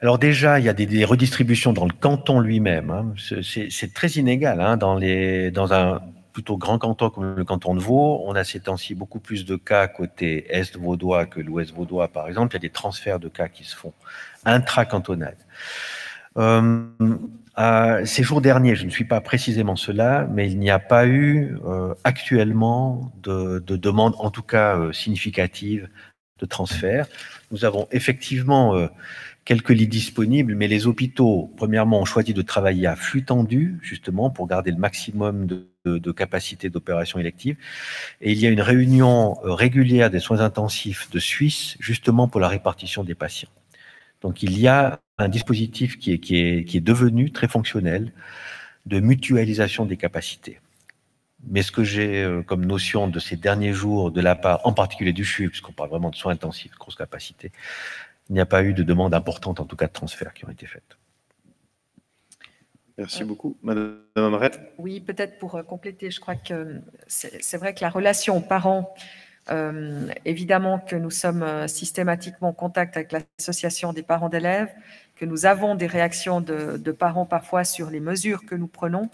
Alors déjà, il y a des, des redistributions dans le canton lui-même. hein. C'est- C'est c'est très inégal. hein. Dans, les, dans un plutôt grand canton comme le canton de Vaud, on a ces temps-ci beaucoup plus de cas côté est vaudois que l'ouest vaudois, par exemple. Il y a des transferts de cas qui se font intracantonal. Euh, à ces jours derniers, je ne suis pas précisément cela, mais il n'y a pas eu euh, actuellement de, de demande, en tout cas euh, significative, de transfert. Nous avons effectivement euh, quelques lits disponibles, mais les hôpitaux, premièrement, ont choisi de travailler à flux tendu, justement, pour garder le maximum de, de- de capacité d'opération élective. Et il y a une réunion euh, régulière des soins intensifs de Suisse, justement pour la répartition des patients. Donc il y a un dispositif qui est, qui est, qui est devenu très fonctionnel de mutualisation des capacités. Mais ce que j'ai euh, comme notion de ces derniers jours, de la part en particulier du CHU, puisqu'on parle vraiment de soins intensifs, grosse capacité, il n'y a pas eu de demande importante, en tout cas de transferts, qui ont été faites. Merci beaucoup. Madame Amret Oui, peut-être pour euh, compléter, je crois que euh, c'est vrai que la relation aux parents, euh, évidemment que nous sommes systématiquement en contact avec l'association des parents d'élèves, que nous avons des réactions de, parents parfois sur les mesures que nous prenons.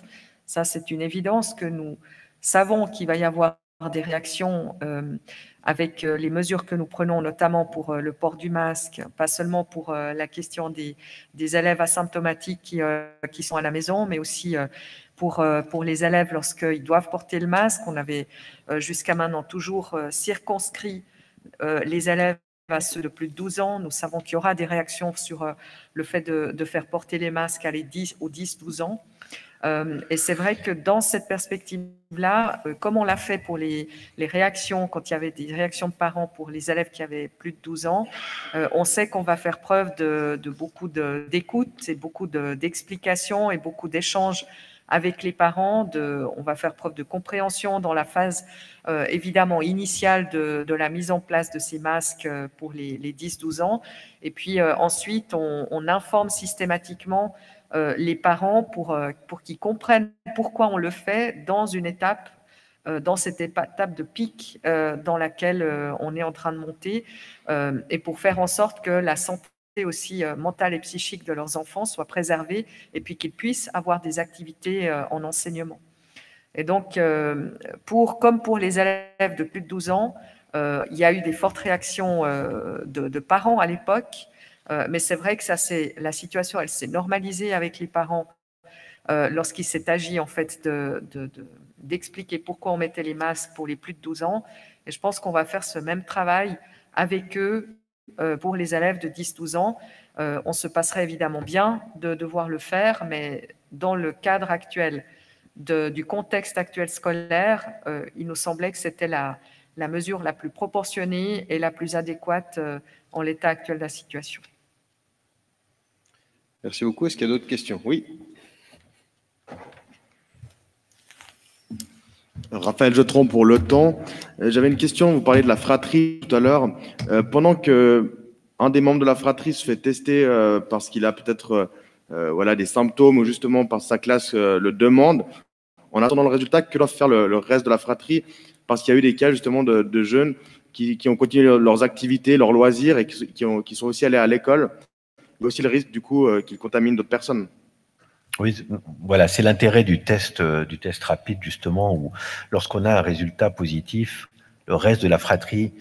Ça, c'est une évidence que nous savons qu'il va y avoir des réactions euh, avec euh, les mesures que nous prenons, notamment pour euh, le port du masque, pas seulement pour la question des, élèves asymptomatiques qui, sont à la maison, mais aussi pour, les élèves lorsqu'ils doivent porter le masque. On avait jusqu'à maintenant toujours circonscrit les élèves à ceux de plus de 12 ans. Nous savons qu'il y aura des réactions sur euh, le fait de, de faire porter les masques à les 10, aux 10-12 ans. Euh, et c'est vrai que dans cette perspective-là, euh, comme on l'a fait pour les, les réactions, quand il y avait des réactions de parents pour les élèves qui avaient plus de 12 ans, on sait qu'on va faire preuve de, de beaucoup de- d'écoute et beaucoup de- d'explications et beaucoup d'échanges avec les parents. On va faire preuve de compréhension dans la phase euh, évidemment initiale de, la mise en place de ces masques euh, pour les, les 10-12 ans. Et puis euh, ensuite, on, informe systématiquement les parents pour, pour qu'ils comprennent pourquoi on le fait dans une étape, dans cette étape de pic dans laquelle on est en train de monter, et pour faire en sorte que la santé aussi euh, mentale et psychique de leurs enfants soit préservée, et puis qu'ils puissent avoir des activités euh, en enseignement. Et donc, euh, pour, comme pour les élèves de plus de 12 ans, il y a eu des fortes réactions de, parents à l'époque, mais c'est vrai que ça, la situation, elle s'est normalisée avec les parents lorsqu'il s'est agi en fait de- de- d'expliquer pourquoi on mettait les masques pour les plus de 12 ans. Et je pense qu'on va faire ce même travail avec eux pour les élèves de 10-12 ans. Euh, on se passerait évidemment bien de devoir le faire, mais dans le cadre actuel du contexte actuel scolaire, euh, il nous semblait que c'était la, la mesure la plus proportionnée et la plus adéquate euh, en l'état actuel de la situation. Merci beaucoup. Est-ce qu'il y a d'autres questions? Oui. Raphaël Jetron pour le temps. Euh, J'avais une question. Vous parliez de la fratrie tout à l'heure. Euh, pendant que un des membres de la fratrie se fait tester euh, parce qu'il a peut-être voilà des symptômes ou justement parce que sa classe le demande, en attendant le résultat, que doit faire le, reste de la fratrie? Parce qu'il y a eu des cas justement de, jeunes qui, ont continué leur- leurs activités, leurs loisirs et qui, qui ont- qui sont aussi allés à l'école. Il y a aussi le risque du coup qu'ils contaminent d'autres personnes. Oui, voilà, c'est l'intérêt du test, euh, du test rapide, justement, où lorsqu'on a un résultat positif, le reste de la fratrie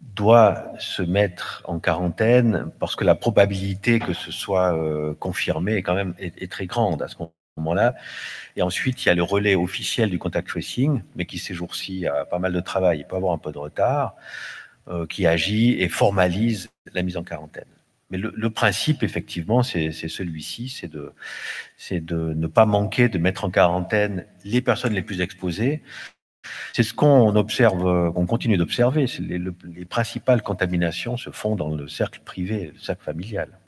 doit se mettre en quarantaine parce que la probabilité que ce soit euh, confirmé est quand même très grande à ce moment-là. Et ensuite, il y a le relais officiel du contact tracing, mais qui ces jours-ci a pas mal de travail, il peut avoir un peu de retard, euh, qui agit et formalise la mise en quarantaine. Mais le, principe, effectivement, c'est celui-ci, c'est de, ne pas manquer de mettre en quarantaine les personnes les plus exposées. C'est ce qu'on observe, qu'on continue d'observer. Les, les, principales contaminations se font dans le cercle privé, le cercle familial.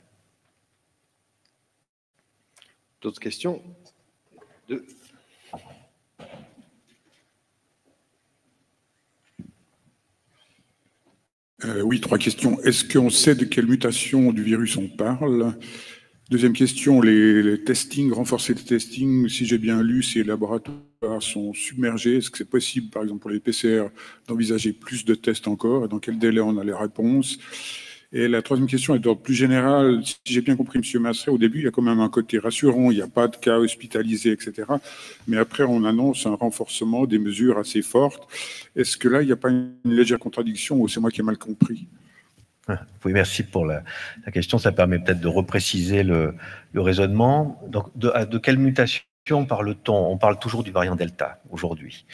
D'autres questions? De... Euh, oui, trois questions. Est-ce qu'on sait de quelle mutation du virus on parle? Deuxième question, les, les testings, renforcer le testing, si j'ai bien lu, ces laboratoires sont submergés. Est-ce que c'est possible, par exemple, pour les PCR, d'envisager plus de tests encore? Dans quel délai on a les réponses? Et la troisième question est d'ordre plus général. Si j'ai bien compris, M. Masseret, au début, il y a quand même un côté rassurant, il n'y a pas de cas hospitalisés, etc. Mais après, on annonce un renforcement des mesures assez fortes. Est-ce que là, il n'y a pas une légère contradiction ou c'est moi qui ai mal compris? Oui, merci pour la, question. Ça permet peut-être de repréciser le, raisonnement. Donc, de quelle mutation On parle toujours du variant Delta aujourd'hui.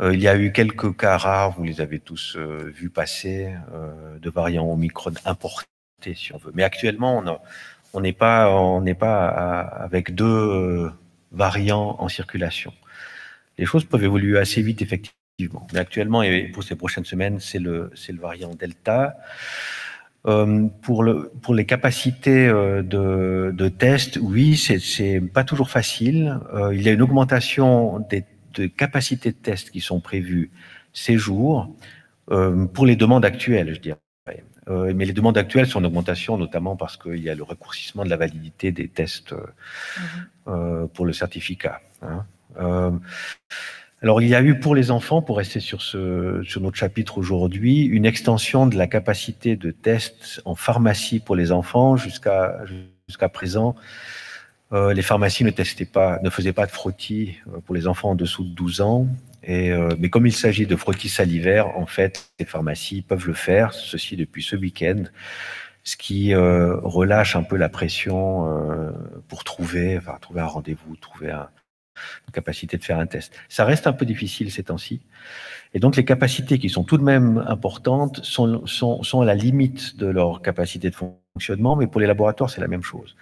Euh, il y a eu quelques cas rares, vous les avez tous euh, vus passer, euh, de variants Omicron importés, si on veut. Mais actuellement, on n'est pas, avec deux variants en circulation. Les choses peuvent évoluer assez vite, effectivement. Mais actuellement, et pour ces prochaines semaines, c'est le variant Delta. Pour, le, pour les capacités de, de tests, oui, c'est, pas toujours facile. il y a une augmentation des de capacités de test qui sont prévues ces jours euh, pour les demandes actuelles, je dirais. Euh, mais les demandes actuelles sont en augmentation, notamment parce qu'il y a le raccourcissement de la validité des tests euh, pour le certificat. Alors, il y a eu pour les enfants, pour rester sur, ce, sur notre chapitre aujourd'hui, une extension de la capacité de test en pharmacie pour les enfants jusqu'à jusqu'à présent. Euh, les pharmacies ne testaient pas, ne faisaient pas de frottis euh, pour les enfants en dessous de 12 ans. Et, euh, mais comme il s'agit de frottis salivaires, en fait, les pharmacies peuvent le faire, ceci depuis ce week-end, ce qui relâche un peu la pression pour trouver, enfin, trouver un rendez-vous, trouver un, capacité de faire un test. Ça reste un peu difficile ces temps-ci. Et donc les capacités qui sont tout de même importantes sont, à la limite de leur capacité de fonctionnement, mais pour les laboratoires, c'est la même chose.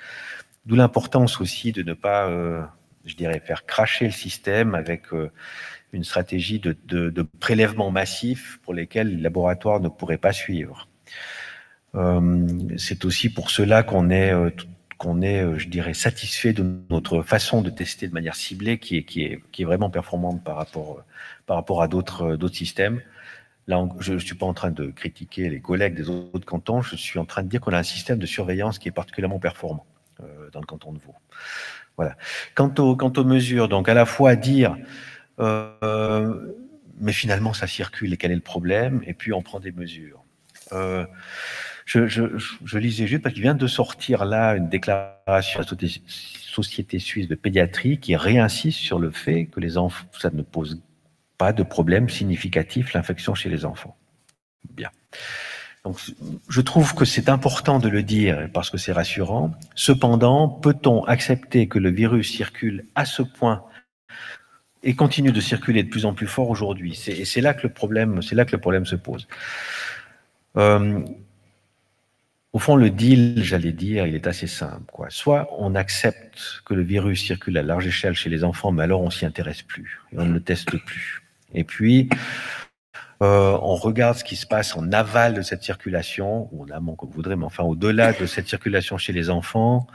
D'où l'importance aussi de ne pas, euh, je dirais, faire cracher le système avec euh, une stratégie de, de, prélèvement massif pour lesquels les laboratoires ne pourraient pas suivre. Euh, c'est aussi pour cela qu'on est, qu'on est, je dirais, satisfait de notre façon de tester de manière ciblée, qui est, vraiment performante par rapport, par rapport à d'autres, d'autres systèmes. Là, je ne suis pas en train de critiquer les collègues des autres cantons, je suis en train de dire qu'on a un système de surveillance qui est particulièrement performant. Euh, dans le canton de Vaud. Voilà. Quant, aux mesures, donc à la fois dire, euh, mais finalement ça circule et quel est le problème, et puis on prend des mesures. Euh, je, je, lisais juste parce qu'il vient de sortir là une déclaration de la Société suisse de pédiatrie qui réinsiste sur le fait que les enfants, ça ne pose pas de problème significatif l'infection chez les enfants. Bien. Donc, je trouve que c'est important de le dire parce que c'est rassurant. Cependant, peut-on accepter que le virus circule à ce point et continue de circuler de plus en plus fort aujourd'hui? C'est là que le problème, c'est là que le problème se pose. Euh, au fond, le deal, j'allais dire, il est assez simple. Quoi. Soit on accepte que le virus circule à large échelle chez les enfants, mais alors on s'y intéresse plus et on ne le teste plus. Et puis, euh, on regarde ce qui se passe en aval de cette circulation, ou en amont comme vous voudrez, mais enfin au-delà de cette circulation chez les enfants,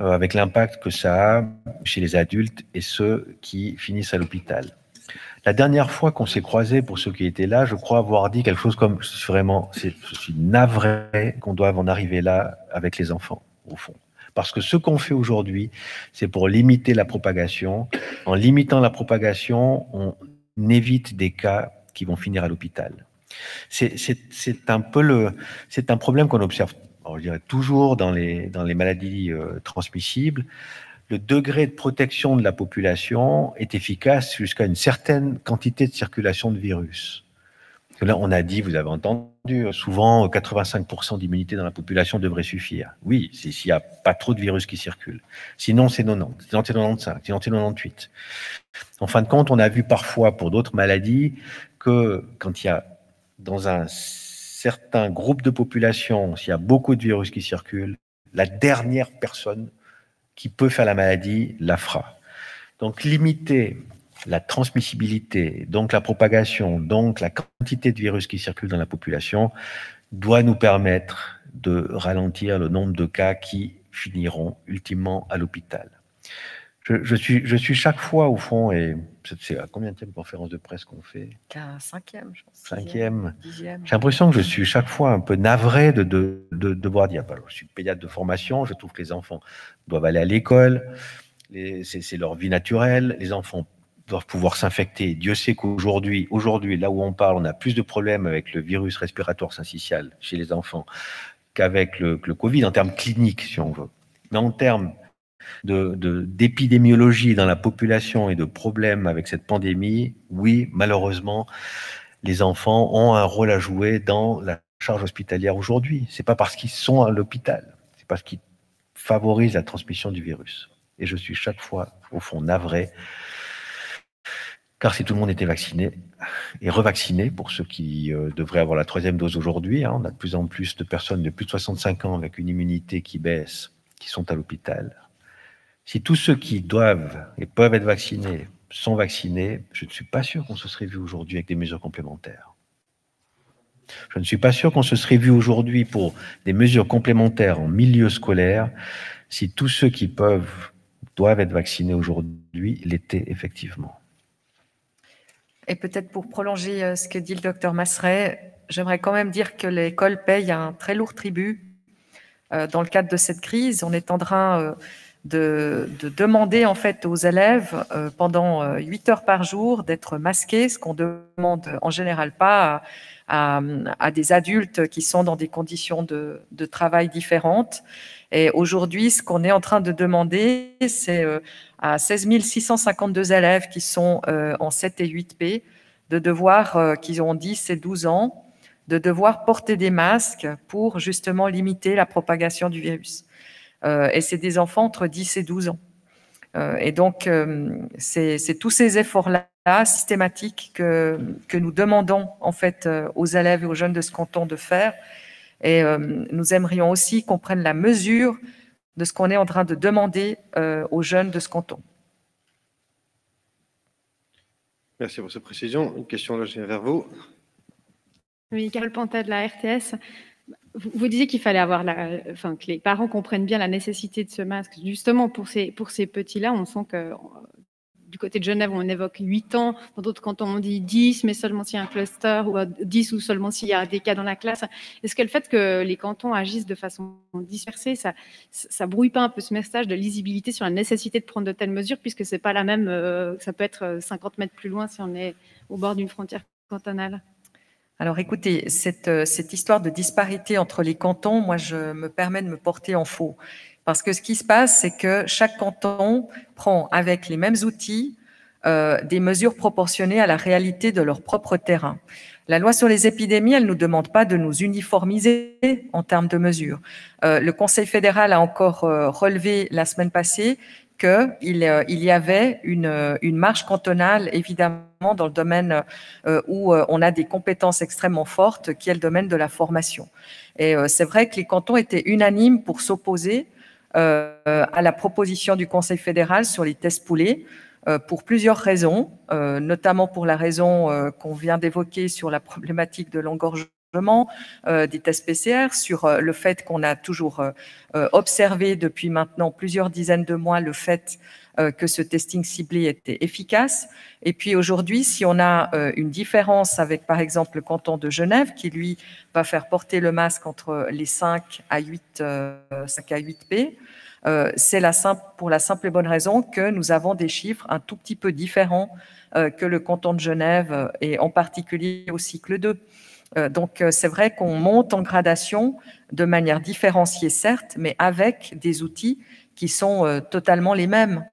euh, avec l'impact que ça a chez les adultes et ceux qui finissent à l'hôpital. La dernière fois qu'on s'est croisés, pour ceux qui étaient là, je crois avoir dit quelque chose comme, je suis vraiment, je suis navré qu'on doive en arriver là avec les enfants, au fond. Parce que ce qu'on fait aujourd'hui, c'est pour limiter la propagation. En limitant la propagation, on évite des cas qui vont finir à l'hôpital. C'est un peu le, c'est un problème qu'on observe, je dirais toujours dans les, dans les maladies euh, transmissibles. Le degré de protection de la population est efficace jusqu'à une certaine quantité de circulation de virus. Là, on a dit, vous avez entendu, souvent 85% d'immunité dans la population devrait suffire. Oui, s'il n'y a pas trop de virus qui circulent. Sinon, c'est 90, sinon c'est 95, sinon c'est 98. En fin de compte, on a vu parfois pour d'autres maladies que quand il y a dans un certain groupe de population, s'il y a beaucoup de virus qui circulent, la dernière personne qui peut faire la maladie la fera. Donc limiter la transmissibilité, donc la propagation, donc la quantité de virus qui circulent dans la population, doit nous permettre de ralentir le nombre de cas qui finiront ultimement à l'hôpital. Je, suis, je suis chaque fois, au fond, et c'est à combien de conférence de presse qu'on fait? Cinquième, je pense. Cinquième. J'ai l'impression que je suis chaque fois un peu navré de, de, de devoir dire, bah, je suis pédiatre de formation, je trouve que les enfants doivent aller à l'école, c'est leur vie naturelle, les enfants doivent pouvoir s'infecter. Dieu sait qu'aujourd'hui, aujourd'hui, là où on parle, on a plus de problèmes avec le virus respiratoire syncytial chez les enfants qu'avec le, le Covid en termes cliniques, si on veut. Mais en termes d'épidémiologie de, dans la population et de problèmes avec cette pandémie, oui, malheureusement, les enfants ont un rôle à jouer dans la charge hospitalière aujourd'hui. C'est pas parce qu'ils sont à l'hôpital, c'est parce qu'ils favorisent la transmission du virus. Et je suis chaque fois, au fond, navré, car si tout le monde était vacciné et revacciné, pour ceux qui euh, devraient avoir la troisième dose aujourd'hui, hein, on a de plus en plus de personnes de plus de 65 ans avec une immunité qui baisse, qui sont à l'hôpital, si tous ceux qui doivent et peuvent être vaccinés sont vaccinés, je ne suis pas sûr qu'on se serait vu aujourd'hui avec des mesures complémentaires. Je ne suis pas sûr qu'on se serait vu aujourd'hui pour des mesures complémentaires en milieu scolaire si tous ceux qui peuvent, doivent être vaccinés aujourd'hui l'étaient effectivement. Et peut-être pour prolonger euh, ce que dit le docteur Masseret, j'aimerais quand même dire que l'école paye un très lourd tribut euh, dans le cadre de cette crise. On est en train euh, de, demander en fait aux élèves euh, pendant 8 euh, heures par jour d'être masqués, ce qu'on demande en général pas à, des adultes qui sont dans des conditions de, travail différentes. Et aujourd'hui, ce qu'on est en train de demander, c'est euh, à 16 652 élèves qui sont en 7 et 8P de devoir, qui ont 10 et 12 ans, de devoir porter des masques pour justement limiter la propagation du virus. Euh, et c'est des enfants entre 10 et 12 ans. Euh, et donc, euh, c'est tous ces efforts-là systématiques que, que nous demandons en fait aux élèves et aux jeunes de ce canton de faire. Et nous aimerions aussi qu'on prenne la mesure de ce qu'on est en train de demander aux jeunes de ce canton. Merci pour cette précision. Une question là, vers vous. Oui, Carole Pantel de la RTS. Vous, disiez qu'il fallait avoir la, enfin, que les parents comprennent bien la nécessité de ce masque. Justement, pour ces, pour ces petits-là, on sent que euh, du côté de Genève, on évoque 8 ans. Dans d'autres cantons, on dit 10, mais seulement s'il y a un cluster, ou 10 ou seulement s'il y a des cas dans la classe. Est-ce que le fait que les cantons agissent de façon dispersée, ça, ça brouille pas un peu ce message de lisibilité sur la nécessité de prendre de telles mesures, puisque c'est pas la même, euh, ça peut être 50 euh, mètres plus loin si on est au bord d'une frontière cantonale? Alors écoutez, euh, cette, histoire de disparité entre les cantons, moi je me permets de me porter en faux. Parce que ce qui se passe, c'est que chaque canton prend avec les mêmes outils euh, des mesures proportionnées à la réalité de leur propre terrain. La loi sur les épidémies, elle ne nous demande pas de nous uniformiser en termes de mesures. Euh, le Conseil fédéral a encore relevé la semaine passée qu'il euh, y avait une, une marge cantonale, évidemment, dans le domaine euh, où euh, on a des compétences extrêmement fortes, qui est le domaine de la formation. Et c'est vrai que les cantons étaient unanimes pour s'opposer à la proposition du Conseil fédéral sur les tests poulés, pour plusieurs raisons, notamment pour la raison qu'on vient d'évoquer sur la problématique de l'engorgement euh, des tests PCR, sur euh, le fait qu'on a toujours euh, observé depuis maintenant plusieurs dizaines de mois le fait que ce testing ciblé était efficace. Et puis aujourd'hui, si on a une différence avec, par exemple, le canton de Genève, qui lui va faire porter le masque entre les 5 à 8, 5 à 8 P, c'est pour la simple et bonne raison que nous avons des chiffres un tout petit peu différents que le canton de Genève et en particulier au cycle 2. Euh, donc euh, c'est vrai qu'on monte en gradation de manière différenciée, certes, mais avec des outils qui sont euh, totalement les mêmes.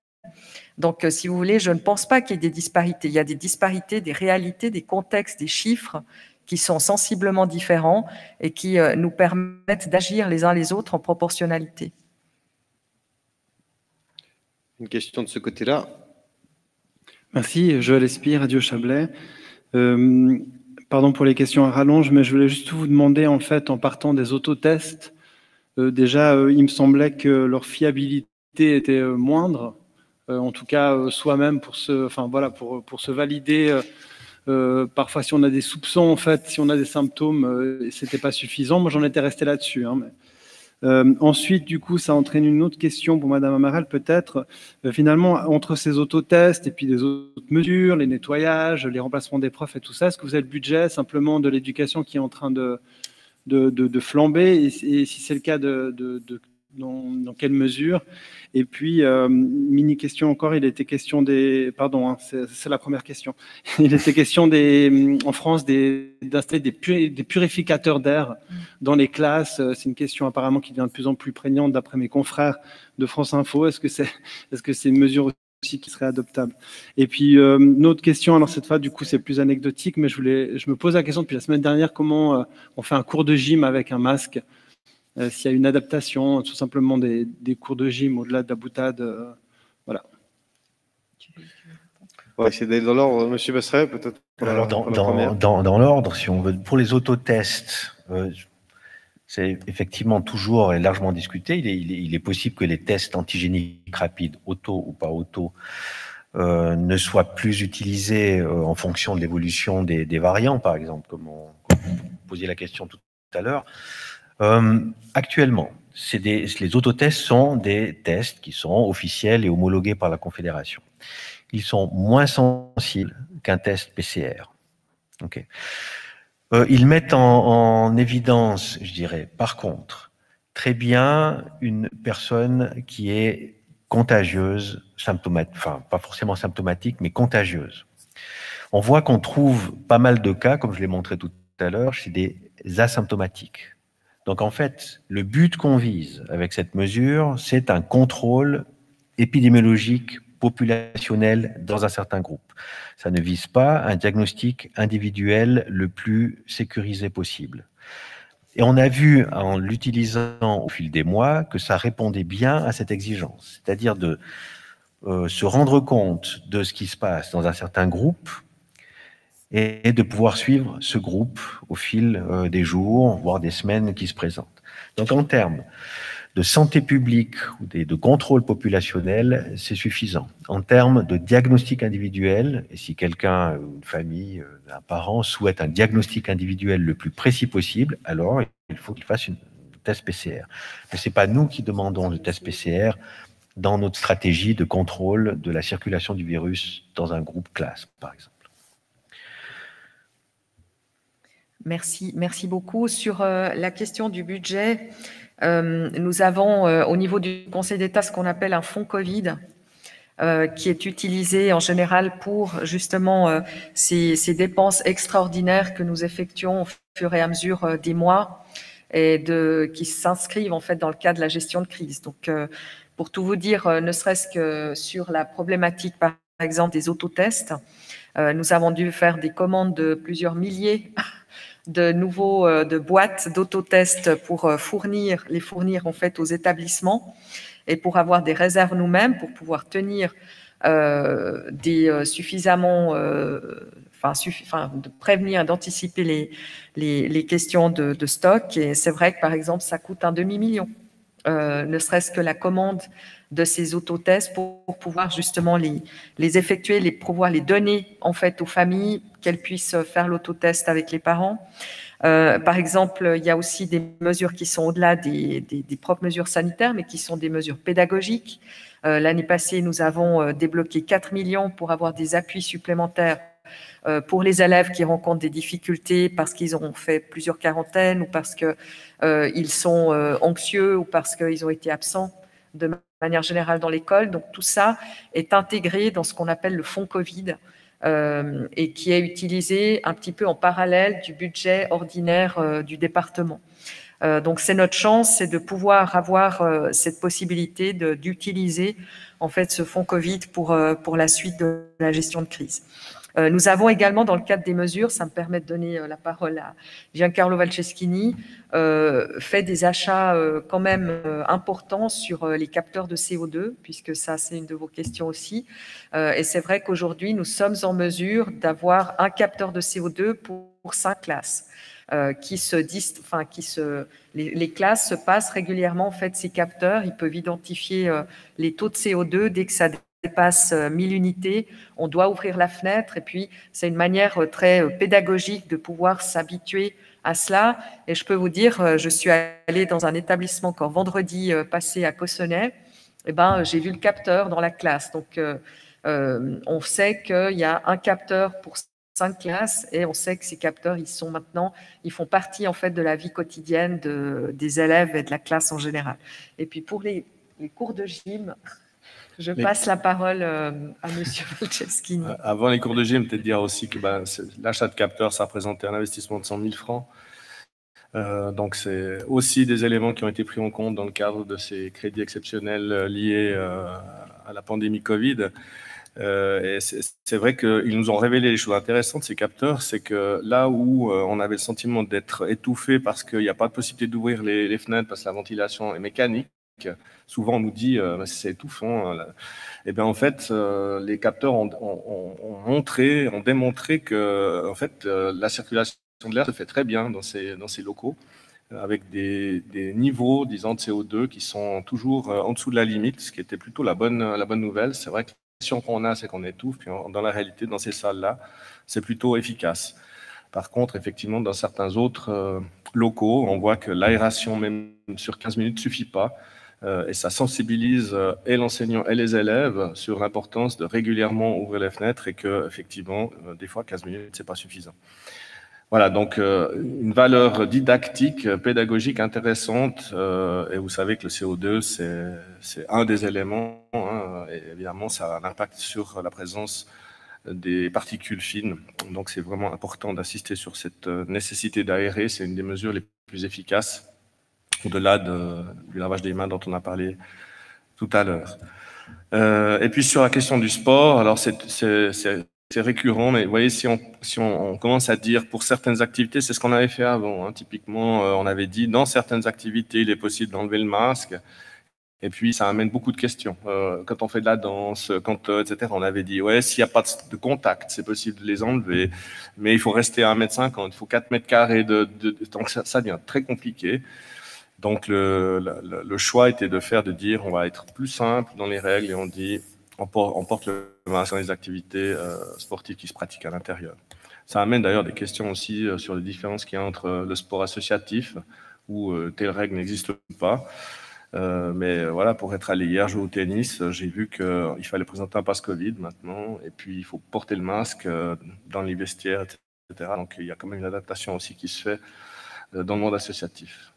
Donc, si vous voulez, je ne pense pas qu'il y ait des disparités. Il y a des disparités, des réalités, des contextes, des chiffres qui sont sensiblement différents et qui nous permettent d'agir les uns les autres en proportionnalité. Une question de ce côté-là? Merci, Joël Espire, Radio Chablais. Pardon pour les questions à rallonge, mais je voulais juste vous demander, en fait, en partant des autotests, euh, déjà, euh, il me semblait que leur fiabilité était euh, moindre en tout cas soi-même pour se, voilà, pour, pour se valider. parfois, si on a des soupçons, en fait, si on a des symptômes, c'était pas suffisant. Moi, j'en étais resté là-dessus. Hein, euh, ensuite, du coup, ça entraîne une autre question pour Madame Amaral, peut-être. Euh, finalement, entre ces autotests et puis les autres mesures, les nettoyages, les remplacements des profs et tout ça, est-ce que vous avez le budget simplement de l'éducation qui est en train de, flamber? Et, si c'est le cas, de, dans, dans, quelle mesure Et puis, euh, mini question encore, il était question des... Pardon, hein, c'est la première question. Il était question des, en France d'installer des, des, purificateurs d'air dans les classes. C'est une question apparemment qui devient de plus en plus prégnante d'après mes confrères de France Info. Est-ce que c'est est -ce c'est une mesure aussi qui serait adoptable? Et puis, euh, une autre question, alors cette fois, du coup, c'est plus anecdotique, mais je, voulais, je me pose la question depuis la semaine dernière, comment euh, on fait un cours de gym avec un masque? Euh, s'il y a une adaptation, tout simplement des, cours de gym au-delà de la boutade. Euh, voilà. On va essayer d'aller dans l'ordre. Monsieur Besseret, peut-être dans, dans, l'ordre, si on veut, pour les autotests, euh, c'est effectivement toujours et largement discuté. Il est, possible que les tests antigéniques rapides, auto ou pas auto, ne soient plus utilisés en fonction de l'évolution des, variants, par exemple, comme on, comme on posait la question tout à l'heure. Euh, actuellement, les autotests sont des tests qui sont officiels et homologués par la Confédération. Ils sont moins sensibles qu'un test PCR. Euh, ils mettent en, en, évidence, je dirais, par contre, très bien une personne qui est contagieuse, symptomatique, enfin pas forcément symptomatique, mais contagieuse. On voit qu'on trouve pas mal de cas, comme je l'ai montré tout à l'heure, chez des asymptomatiques. Donc en fait, le but qu'on vise avec cette mesure, c'est un contrôle épidémiologique populationnel dans un certain groupe. Ça ne vise pas un diagnostic individuel le plus sécurisé possible. Et on a vu en l'utilisant au fil des mois que ça répondait bien à cette exigence, c'est-à-dire de euh, se rendre compte de ce qui se passe dans un certain groupe et de pouvoir suivre ce groupe au fil euh, des jours, voire des semaines qui se présentent. Donc en termes de santé publique ou de contrôle populationnel, c'est suffisant. En termes de diagnostic individuel, et si quelqu'un, une famille, euh, un parent souhaite un diagnostic individuel le plus précis possible, alors il faut qu'il fasse une test PCR. Mais c'est pas nous qui demandons le test PCR dans notre stratégie de contrôle de la circulation du virus dans un groupe classe, par exemple. Merci, merci beaucoup. Sur euh, la question du budget, euh, nous avons euh, au niveau du Conseil d'État ce qu'on appelle un fonds Covid, qui est utilisé en général pour justement ces, dépenses extraordinaires que nous effectuons au fur et à mesure des mois et de, qui s'inscrivent en fait dans le cadre de la gestion de crise. Donc, pour tout vous dire, ne serait-ce que sur la problématique, par exemple, des autotests, nous avons dû faire des commandes de plusieurs milliers de nouveaux euh, de boîtes d'autotests pour euh, fournir les fournir en fait aux établissements et pour avoir des réserves nous-mêmes pour pouvoir tenir euh, des suffisamment enfin, de prévenir, d'anticiper les, questions de, de stock. Et c'est vrai que, par exemple, ça coûte un demi-million, ne serait-ce que la commande de ces autotests pour, pouvoir justement les, effectuer, les pouvoir les donner en fait aux familles, qu'elles puissent faire l'autotest avec les parents. Euh, par exemple, il y a aussi des mesures qui sont au-delà des, des, propres mesures sanitaires, mais qui sont des mesures pédagogiques. Euh, l'année passée, nous avons euh, débloqué 4 millions pour avoir des appuis supplémentaires pour les élèves qui rencontrent des difficultés parce qu'ils ont fait plusieurs quarantaines ou parce qu'ils sont anxieux ou parce qu'ils ont été absents de manière générale dans l'école. Donc tout ça est intégré dans ce qu'on appelle le fonds Covid euh, et qui est utilisé un petit peu en parallèle du budget ordinaire euh, du département. Euh, donc c'est notre chance, c'est de pouvoir avoir cette possibilité d'utiliser en fait ce fonds Covid pour pour la suite de la gestion de crise. Euh, nous avons également, dans le cadre des mesures, ça me permet de donner euh, la parole à Giancarlo Valceschini, euh, fait des achats quand même importants sur les capteurs de CO2, puisque ça, c'est une de vos questions aussi. et c'est vrai qu'aujourd'hui, nous sommes en mesure d'avoir un capteur de CO2 pour, cinq classes. qui se enfin qui se les, classes se passent régulièrement en fait ces capteurs ils peuvent identifier les taux de CO2 dès que ça dépasse 1000 unités, on doit ouvrir la fenêtre. Et puis, c'est une manière très pédagogique de pouvoir s'habituer à cela. Et je peux vous dire, je suis allée dans un établissement quand vendredi passé à Cossonay. Eh ben, j'ai vu le capteur dans la classe. Donc, on sait qu'il y a un capteur pour cinq classes et on sait que ces capteurs, ils sont maintenant, ils font partie en fait de la vie quotidienne de, des élèves et de la classe en général. Et puis pour les, cours de gym, je passe la parole euh, à Monsieur Volchevski. Euh, avant les cours de gym, peut-être dire aussi que ben, l'achat de capteurs, ça représentait un investissement de 100 000 francs. Euh, donc c'est aussi des éléments qui ont été pris en compte dans le cadre de ces crédits exceptionnels liés à la pandémie Covid. Euh, et c'est vrai qu'ils nous ont révélé des choses intéressantes, ces capteurs, c'est que là où on avait le sentiment d'être étouffé parce qu'il n'y a pas de possibilité d'ouvrir les, fenêtres parce que la ventilation est mécanique, souvent on nous dit euh, bah, c'est étouffant. Hein, eh bien en fait, les capteurs ont, montré, ont démontré que en fait la circulation de l'air se fait très bien dans ces, locaux avec des, niveaux, disons, de CO2 qui sont toujours en dessous de la limite, ce qui était plutôt la bonne, nouvelle. C'est vrai que qu'on a, c'est qu'on étouffe, dans la réalité, dans ces salles-là, c'est plutôt efficace. Par contre, effectivement, dans certains autres euh, locaux, on voit que l'aération, même sur 15 minutes, ne suffit pas. Euh, et ça sensibilise euh, et l'enseignant et les élèves sur l'importance de régulièrement ouvrir les fenêtres et que, effectivement, des fois, 15 minutes, c'est pas suffisant. Voilà, donc une valeur didactique, pédagogique intéressante. et vous savez que le CO2, c'est un des éléments. Hein, évidemment, ça a un impact sur la présence des particules fines. Donc c'est vraiment important d'insister sur cette nécessité d'aérer. C'est une des mesures les plus efficaces, au-delà du lavage des mains dont on a parlé tout à l'heure. et puis sur la question du sport, alors c'est récurrent, mais vous voyez, si on, si on, commence à dire pour certaines activités, c'est ce qu'on avait fait avant. Hein. Typiquement, euh, on avait dit dans certaines activités, il est possible d'enlever le masque. Et puis, ça amène beaucoup de questions. Euh, quand on fait de la danse, quand, euh, etc., on avait dit, ouais, s'il n'y a pas de, contact, c'est possible de les enlever, mais il faut rester à 1m50, il faut 4 mètres carrés de, donc ça, devient très compliqué. Donc, le, choix était de faire, de dire, on va être plus simple dans les règles et on dit, on porte, le masque dans les activités euh, sportives qui se pratiquent à l'intérieur. Ça amène d'ailleurs des questions aussi euh, sur les différences qu'il y a entre euh, le sport associatif, où telle règle n'existe pas. mais voilà, pour être allé hier jouer au tennis, j'ai vu qu'il fallait présenter un passe Covid maintenant, et puis il faut porter le masque dans les vestiaires, etc. Donc il y a quand même une adaptation aussi qui se fait dans le monde associatif.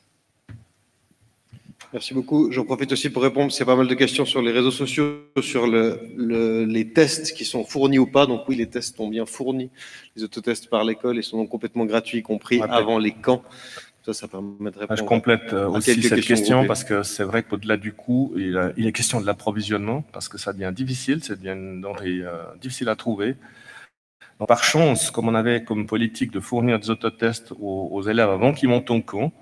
Merci beaucoup. J'en profite aussi pour répondre, c'est pas mal de questions sur les réseaux sociaux, sur le, les tests qui sont fournis ou pas. Donc oui, les tests sont bien fournis, les autotests par l'école, et sont complètement gratuits, y compris avant les camps. Ça, ça permet de répondre. Je complète euh, aussi cette question parce que c'est vrai qu'au-delà du coût, il, il, est question de l'approvisionnement parce que ça devient difficile, ça devient denrée euh, difficile à trouver. Donc, par chance, comme on avait comme politique de fournir des autotests aux, aux élèves avant qu'ils montent au camp,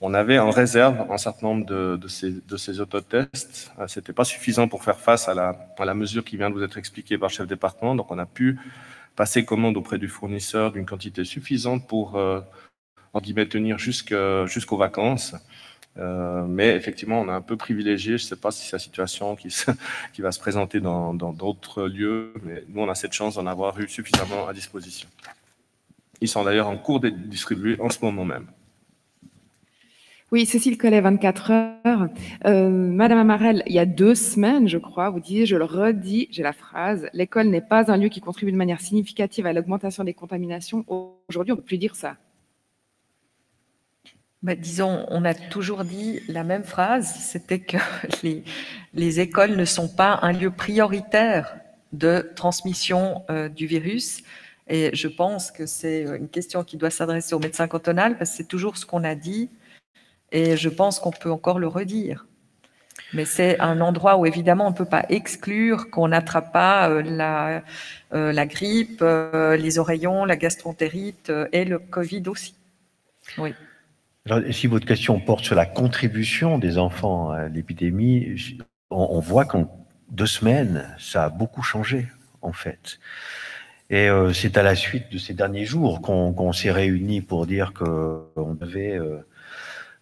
on avait en réserve un certain nombre de, ces, de ces autotests. Euh, C'était pas suffisant pour faire face à la, mesure qui vient de vous être expliquée par le chef département. Donc, on a pu passer commande auprès du fournisseur d'une quantité suffisante pour, euh, en tenir jusqu'aux vacances. Euh, mais effectivement, on a un peu privilégié. Je ne sais pas si c'est la situation qui, qui va se présenter dans d'autres lieux, mais nous, on a cette chance d'en avoir eu suffisamment à disposition. Ils sont d'ailleurs en cours d'être distribués en ce moment même. Oui, Cécile Collet, 24 heures. Euh, Madame Amarel, il y a deux semaines, je crois, vous disiez, je le redis, j'ai la phrase, l'école n'est pas un lieu qui contribue de manière significative à l'augmentation des contaminations. Aujourd'hui, on ne peut plus dire ça. Bah, disons, on a toujours dit la même phrase, c'était que les, les, écoles ne sont pas un lieu prioritaire de transmission euh, du virus. Et je pense que c'est une question qui doit s'adresser au médecin cantonal, parce que c'est toujours ce qu'on a dit et je pense qu'on peut encore le redire. Mais c'est un endroit où évidemment on ne peut pas exclure qu'on n'attrape pas euh, la, euh, la grippe, euh, les oreillons, la gastroentérite et le Covid aussi. Oui. Si votre question porte sur la contribution des enfants à l'épidémie, on, voit qu'en deux semaines, ça a beaucoup changé en fait. Et c'est à la suite de ces derniers jours qu'on s'est réunis pour dire qu'on devait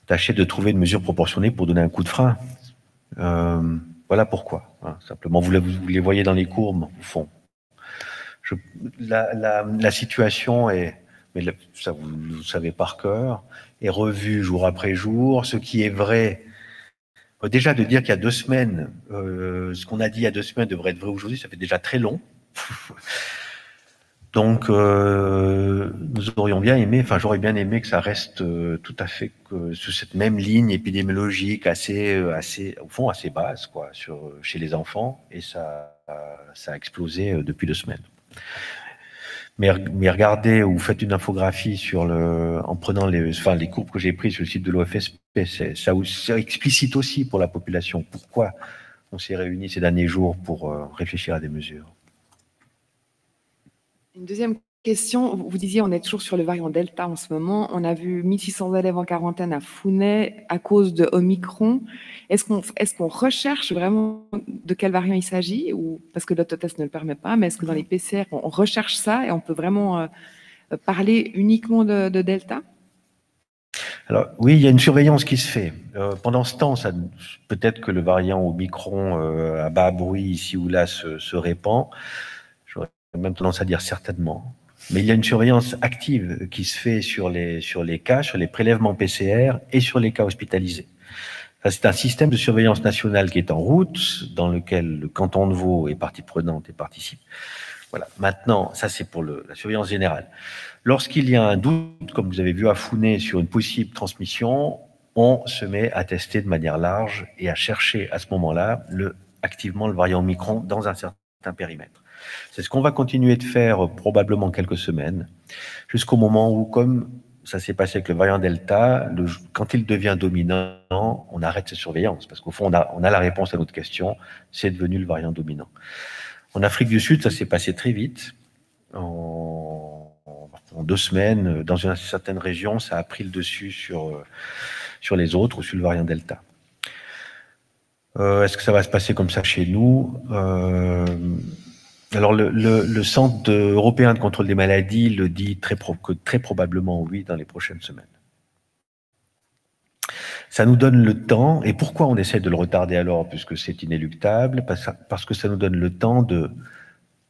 tâcher de trouver une mesure proportionnée pour donner un coup de frein. Euh, voilà pourquoi. Hein. Simplement, vous, les voyez dans les courbes, au fond. la, situation est, mais ça vous, vous, savez par cœur, est revue jour après jour. Ce qui est vrai, déjà de dire qu'il y a deux semaines, euh, ce qu'on a dit il y a deux semaines devrait être vrai aujourd'hui, ça fait déjà très long. Donc, euh, nous aurions bien aimé, enfin, j'aurais bien aimé que ça reste euh, tout à fait que, sur cette même ligne épidémiologique assez, euh, assez, au fond, assez basse, quoi, sur, chez les enfants, et ça, ça a explosé depuis deux semaines. Mais, mais regardez ou faites une infographie sur le, en prenant les, enfin, les courbes que j'ai prises sur le site de l'OFSP, ça, ça explicite aussi pour la population pourquoi on s'est réunis ces derniers jours pour réfléchir à des mesures. Une deuxième question, vous disiez on est toujours sur le variant Delta en ce moment. On a vu 1600 élèves en quarantaine à Founet à cause de Omicron. Est-ce qu'on est recherche vraiment de quel variant il s'agit ou parce que l'autotest ne le permet pas, mais est-ce que dans les PCR on recherche ça et on peut vraiment euh, parler uniquement de, Delta? Alors oui, il y a une surveillance qui se fait. Euh, pendant ce temps, peut-être que le variant Omicron euh, à bas bruit ici ou là se répand même tendance à dire certainement. Mais il y a une surveillance active qui se fait sur les, sur les cas, sur les prélèvements PCR et sur les cas hospitalisés. C'est un système de surveillance nationale qui est en route, dans lequel le canton de Vaud est partie prenante et participe. Voilà. Maintenant, ça c'est pour la surveillance générale. Lorsqu'il y a un doute, comme vous avez vu à Founé, sur une possible transmission, on se met à tester de manière large et à chercher à ce moment-là activement le variant Micron dans un certain périmètre. C'est ce qu'on va continuer de faire euh, probablement quelques semaines, jusqu'au moment où, comme ça s'est passé avec le variant Delta, quand il devient dominant, on arrête sa surveillance, parce qu'au fond, on a, la réponse à notre question, c'est devenu le variant dominant. En Afrique du Sud, ça s'est passé très vite. En, deux semaines, dans une certaine région, ça a pris le dessus sur, euh, les autres ou sur le variant Delta. Euh, est-ce que ça va se passer comme ça chez nous? Alors, le, Centre européen de contrôle des maladies le dit très, que très probablement oui dans les prochaines semaines. Ça nous donne le temps, et pourquoi on essaie de le retarder alors, puisque c'est inéluctable? Parce que ça nous donne le temps de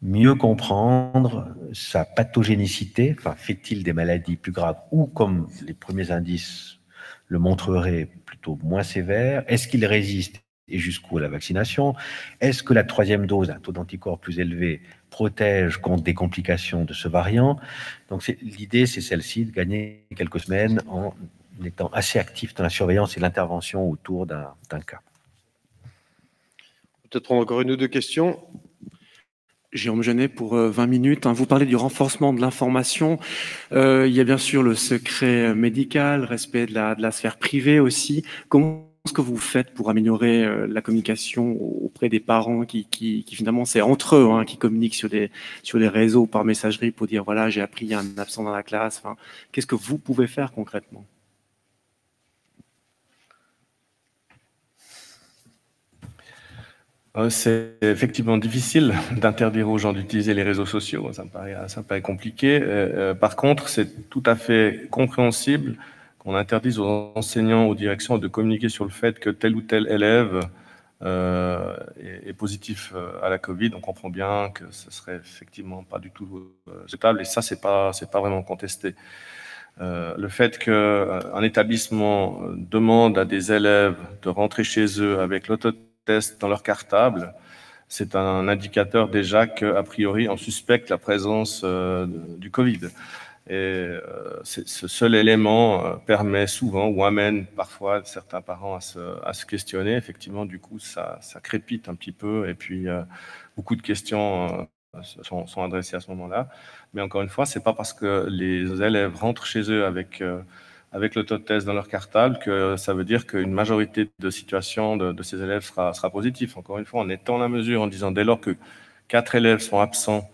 mieux comprendre sa pathogénicité, enfin, fait-il des maladies plus graves ou, comme les premiers indices le montreraient, plutôt moins sévères? Est-ce qu'il résiste et jusqu'où la vaccination Est-ce que la troisième dose, un taux d'anticorps plus élevé, protège contre des complications de ce variant? Donc l'idée, c'est celle-ci, de gagner quelques semaines en étant assez actif dans la surveillance et l'intervention autour d'un cas. Peut-être prendre encore une ou deux questions. Jérôme Genet pour 20 euh, minutes. Hein. Vous parlez du renforcement de l'information. Euh, il y a bien sûr le secret médical, respect de la, de la sphère privée aussi. Comment que vous faites pour améliorer euh, la communication auprès des parents qui, finalement, c'est entre eux hein, qui communiquent sur des, sur des réseaux par messagerie pour dire voilà, j'ai appris un absent dans la classe. Qu'est-ce que vous pouvez faire concrètement? Euh, C'est effectivement difficile d'interdire aux gens d'utiliser les réseaux sociaux. Ça me paraît, ça me paraît compliqué. Euh, par contre, c'est tout à fait compréhensible on interdise aux enseignants, aux directions de communiquer sur le fait que tel ou tel élève euh, est, positif euh, à la Covid. On comprend bien que ce serait effectivement pas du tout euh, acceptable et ça, c'est pas, c'est pas vraiment contesté. le fait qu'un établissement demande à des élèves de rentrer chez eux avec l'autotest dans leur cartable, c'est un indicateur déjà qu'a priori on suspecte la présence du Covid. Et euh, ce seul élément euh, permet souvent ou amène parfois certains parents à se, questionner. Effectivement, du coup, ça, crépite un petit peu et puis euh, beaucoup de questions sont, sont, adressées à ce moment-là. Mais encore une fois, c'est pas parce que les élèves rentrent chez eux avec avec l'autotest dans leur cartable que ça veut dire qu'une majorité de situations de, de, ces élèves sera, sera positive. Encore une fois, en étant la mesure, en disant dès lors que quatre élèves sont absents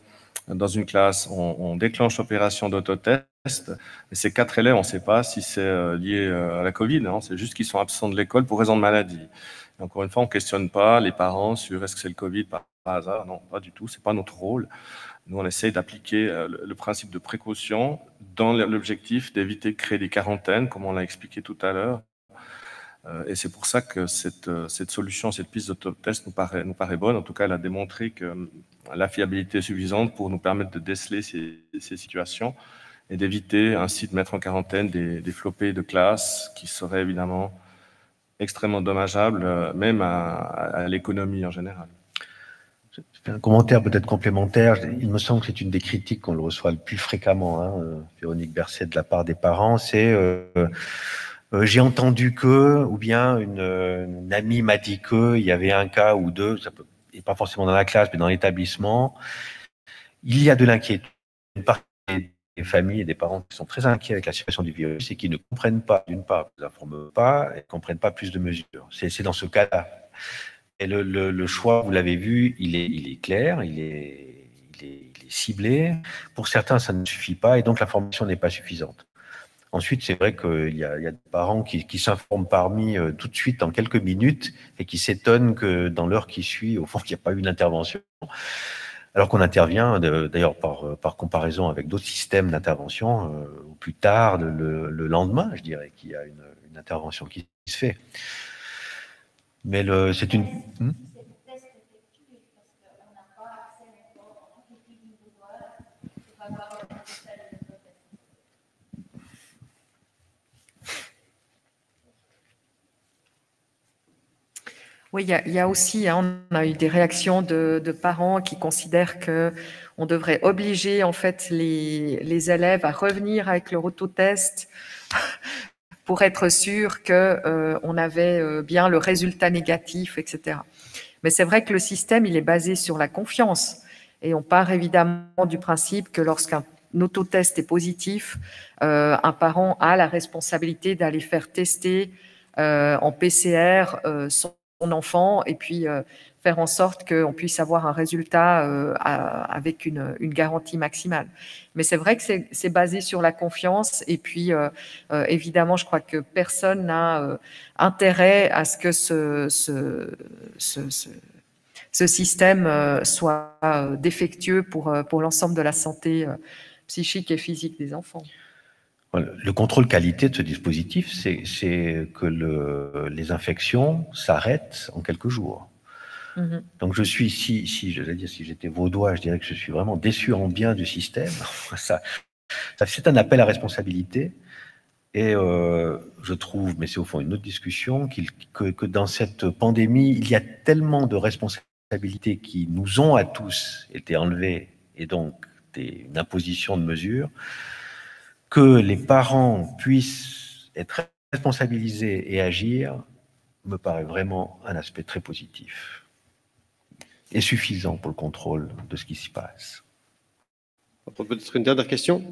dans une classe, on, déclenche l'opération d'autotest. Et ces quatre élèves, on ne sait pas si c'est euh, lié euh, à la Covid. Hein. c'est juste qu'ils sont absents de l'école pour raison de maladie. encore une fois, on ne questionne pas les parents sur est-ce que c'est le Covid par, hasard. Non, pas du tout. Ce n'est pas notre rôle. Nous, on essaye d'appliquer euh, le, principe de précaution dans l'objectif d'éviter de créer des quarantaines, comme on l'a expliqué tout à l'heure, et c'est pour ça que cette, cette solution, cette piste nous paraît, nous paraît bonne. En tout cas, elle a démontré que la fiabilité est suffisante pour nous permettre de déceler ces, situations et d'éviter ainsi de mettre en quarantaine des, des flopées de classe qui seraient évidemment extrêmement dommageables, même à, l'économie en général un commentaire peut-être complémentaire. Il me semble que c'est une des critiques qu'on le reçoit le plus fréquemment, hein, euh, Véronique Berset, de la part des parents. C'est euh, euh, j'ai entendu que, ou bien une, amie m'a dit que, il y avait un cas ou deux, et pas forcément dans la classe, mais dans l'établissement. Il y a de l'inquiétude. Une partie des familles et des parents qui sont très inquiets avec la situation du virus et qui ne comprennent pas, d'une part, ne informent pas et ne comprennent pas plus de mesures. C'est dans ce cas-là. Et le, choix, vous l'avez vu, il est, il est clair, il est, il, est, ciblé. Pour certains, ça ne suffit pas et donc la formation n'est pas suffisante. Ensuite, c'est vrai qu'il y, a des parents qui, s'informent parmi euh, tout de suite en quelques minutes et qui s'étonnent que dans l'heure qui suit, au fond, il n'y a pas eu d'intervention. Alors qu'on intervient, d'ailleurs par, par, comparaison avec d'autres systèmes d'intervention, euh, ou plus tard, le, lendemain, je dirais, qu'il y a une, une intervention qui se fait. Mais c'est une. Hmm? Oui, il y, a aussi, hein, on a eu des réactions de, parents qui considèrent que on devrait obliger en fait les, élèves à revenir avec leur autotest pour être sûr que euh, on avait euh, bien le résultat négatif, etc. Mais c'est vrai que le système, il est basé sur la confiance. Et on part évidemment du principe que lorsqu'un autotest est positif, euh, un parent a la responsabilité d'aller faire tester en PCR son enfant et puis faire en sorte qu'on puisse avoir un résultat euh, avec une, garantie maximale. Mais c'est vrai que c'est basé sur la confiance et puis euh, euh, évidemment, je crois que personne n'a intérêt à ce que ce, système soit défectueux pour l'ensemble de la santé psychique et physique des enfants. Le contrôle qualité de ce dispositif, c'est que le, les infections s'arrêtent en quelques jours. Mhm. Donc je suis, si, si je dire, si j'étais vaudois, je dirais que je suis vraiment déçu en bien du système. ça, ça c'est un appel à responsabilité. Et euh, je trouve, mais c'est au fond une autre discussion, que, que, dans cette pandémie, il y a tellement de responsabilités qui nous ont à tous été enlevées, et donc des, une imposition de mesures, que les parents puissent être responsabilisés et agir, me paraît vraiment un aspect très positif est suffisant pour le contrôle de ce qui s'y passe. Peut-être une dernière question?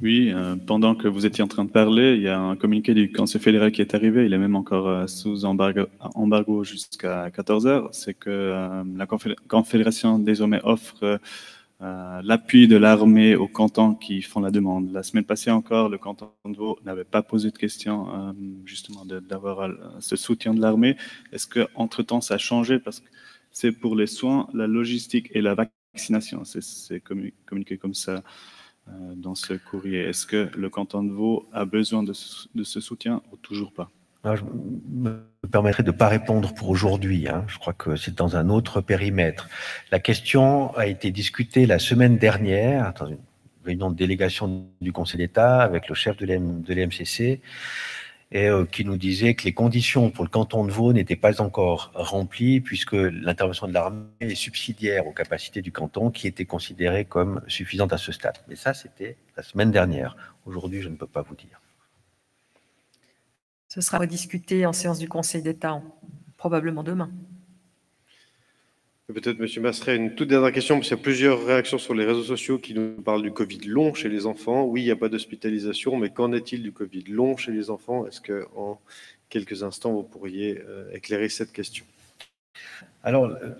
Oui, euh, pendant que vous étiez en train de parler, il y a un communiqué du Conseil fédéral qui est arrivé. Il est même encore euh, sous embargo, embargo jusqu'à 14 heures. C'est que euh, la Confédération désormais offre l'appui de l'armée aux cantons qui font la demande. La semaine passée encore, le canton de Vaud n'avait pas posé de question justement d'avoir ce soutien de l'armée. Est-ce que entre temps ça a changé? Parce que c'est pour les soins, la logistique et la vaccination. C'est communiqué comme ça euh, dans ce courrier. Est-ce que le canton de Vaud a besoin de ce, soutien ou toujours pas? Je me permettrai de ne pas répondre pour aujourd'hui. Hein. Je crois que c'est dans un autre périmètre. La question a été discutée la semaine dernière dans une réunion de délégation du Conseil d'État avec le chef de l'EMCC et euh, qui nous disait que les conditions pour le canton de Vaud n'étaient pas encore remplies puisque l'intervention de l'armée est subsidiaire aux capacités du canton qui étaient considérées comme suffisantes à ce stade. Mais ça, c'était la semaine dernière. Aujourd'hui, je ne peux pas vous dire. Ce sera rediscuté en séance du Conseil d'État, probablement demain. Peut-être, Monsieur Masseret, une toute dernière question, parce qu'il y a plusieurs réactions sur les réseaux sociaux qui nous parlent du Covid long chez les enfants. Oui, il n'y a pas d'hospitalisation, mais qu'en est-il du Covid long chez les enfants? Est-ce qu'en quelques instants, vous pourriez euh, éclairer cette question? Alors, euh,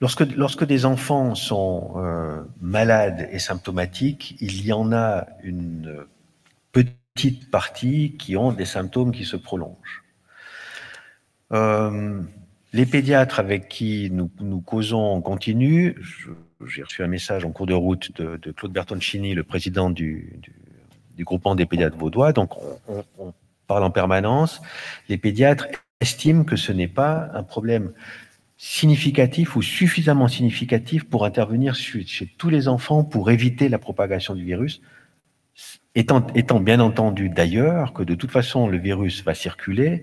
lorsque, lorsque des enfants sont euh, malades et symptomatiques, il y en a une petite partie qui ont des symptômes qui se prolongent. Les pédiatres avec qui nous, causons en continu, j'ai reçu un message en cours de route de, de Claude Bertoncini, le président du, groupement des pédiatres vaudois. Donc, on, parle en permanence, les pédiatres estiment que ce n'est pas un problème significatif ou suffisamment significatif pour intervenir chez tous les enfants pour éviter la propagation du virus, étant, étant bien entendu d'ailleurs que de toute façon le virus va circuler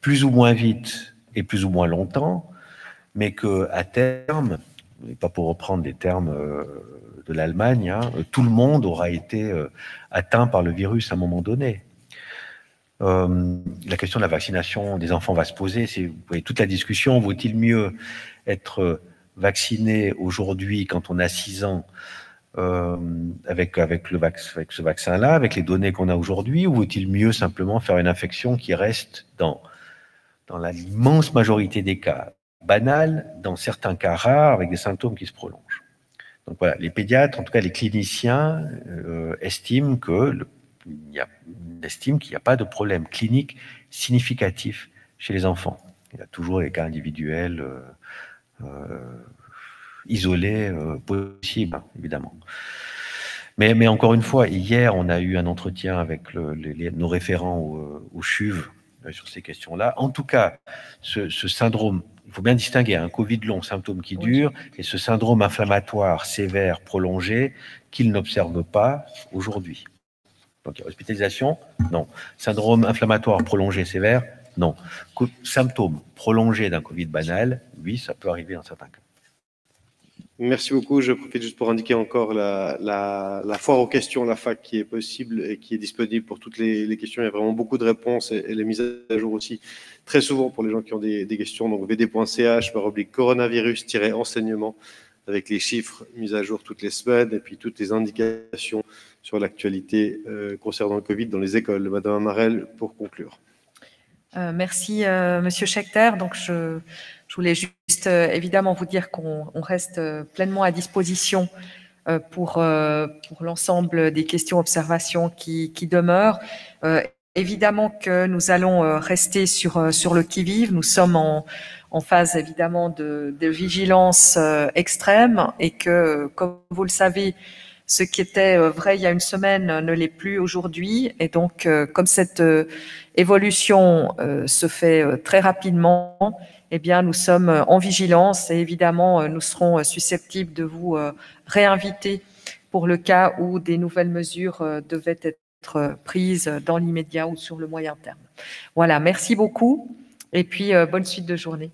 plus ou moins vite et plus ou moins longtemps, mais que à terme, et pas pour reprendre des termes euh, de l'Allemagne, hein, tout le monde aura été euh, atteint par le virus à un moment donné. Euh, la question de la vaccination des enfants va se poser. C'est, vous voyez, toute la discussion, vaut-il mieux être vacciné aujourd'hui quand on a 6 ans euh, avec, avec, le ce vaccin-là, avec les données qu'on a aujourd'hui, ou vaut-il mieux simplement faire une infection qui reste dans, dans l'immense majorité des cas banale, dans certains cas rares, avec des symptômes qui se prolongent? Donc voilà, les pédiatres, en tout cas les cliniciens, euh, estiment qu'il n'y a pas de problème clinique significatif chez les enfants. Il y a toujours les cas individuels euh, euh, isolés euh, possibles, évidemment. Mais, mais, encore une fois, hier, on a eu un entretien avec le, les, nos référents au, au CHUV sur ces questions-là. En tout cas, ce, ce, syndrome, il faut bien distinguer un Covid long, symptôme qui dure, et ce syndrome inflammatoire sévère prolongé qu'il n'observe pas aujourd'hui. Donc, hospitalisation, non. Syndrome inflammatoire prolongé sévère, non. Symptômes prolongés d'un Covid banal, oui, ça peut arriver dans certains cas. Merci beaucoup. Je profite juste pour indiquer encore la, foire aux questions, la fac qui est possible et qui est disponible pour toutes les, questions. Il y a vraiment beaucoup de réponses et, les mises à jour aussi très souvent pour les gens qui ont des, des questions. Donc vd.ch par oblique coronavirus-enseignement avec les chiffres mis à jour toutes les semaines et puis toutes les indications sur l'actualité euh, concernant le Covid dans les écoles. Madame Amarel, pour conclure. Euh, merci, euh, Monsieur Schechter. Donc, je, je voulais juste euh, évidemment vous dire qu'on reste euh, pleinement à disposition euh, pour, pour l'ensemble des questions, observations qui, qui demeurent. évidemment que nous allons rester sur, sur le qui-vive. Nous sommes en, en phase évidemment de, de vigilance extrême et que, comme vous le savez, ce qui était vrai il y a une semaine ne l'est plus aujourd'hui. Et donc, comme cette évolution se fait très rapidement, eh bien, nous sommes euh, en vigilance et évidemment, euh, nous serons euh, susceptibles de vous réinviter pour le cas où des nouvelles mesures devaient être prises dans l'immédiat ou sur le moyen terme. Voilà, merci beaucoup et puis bonne suite de journée.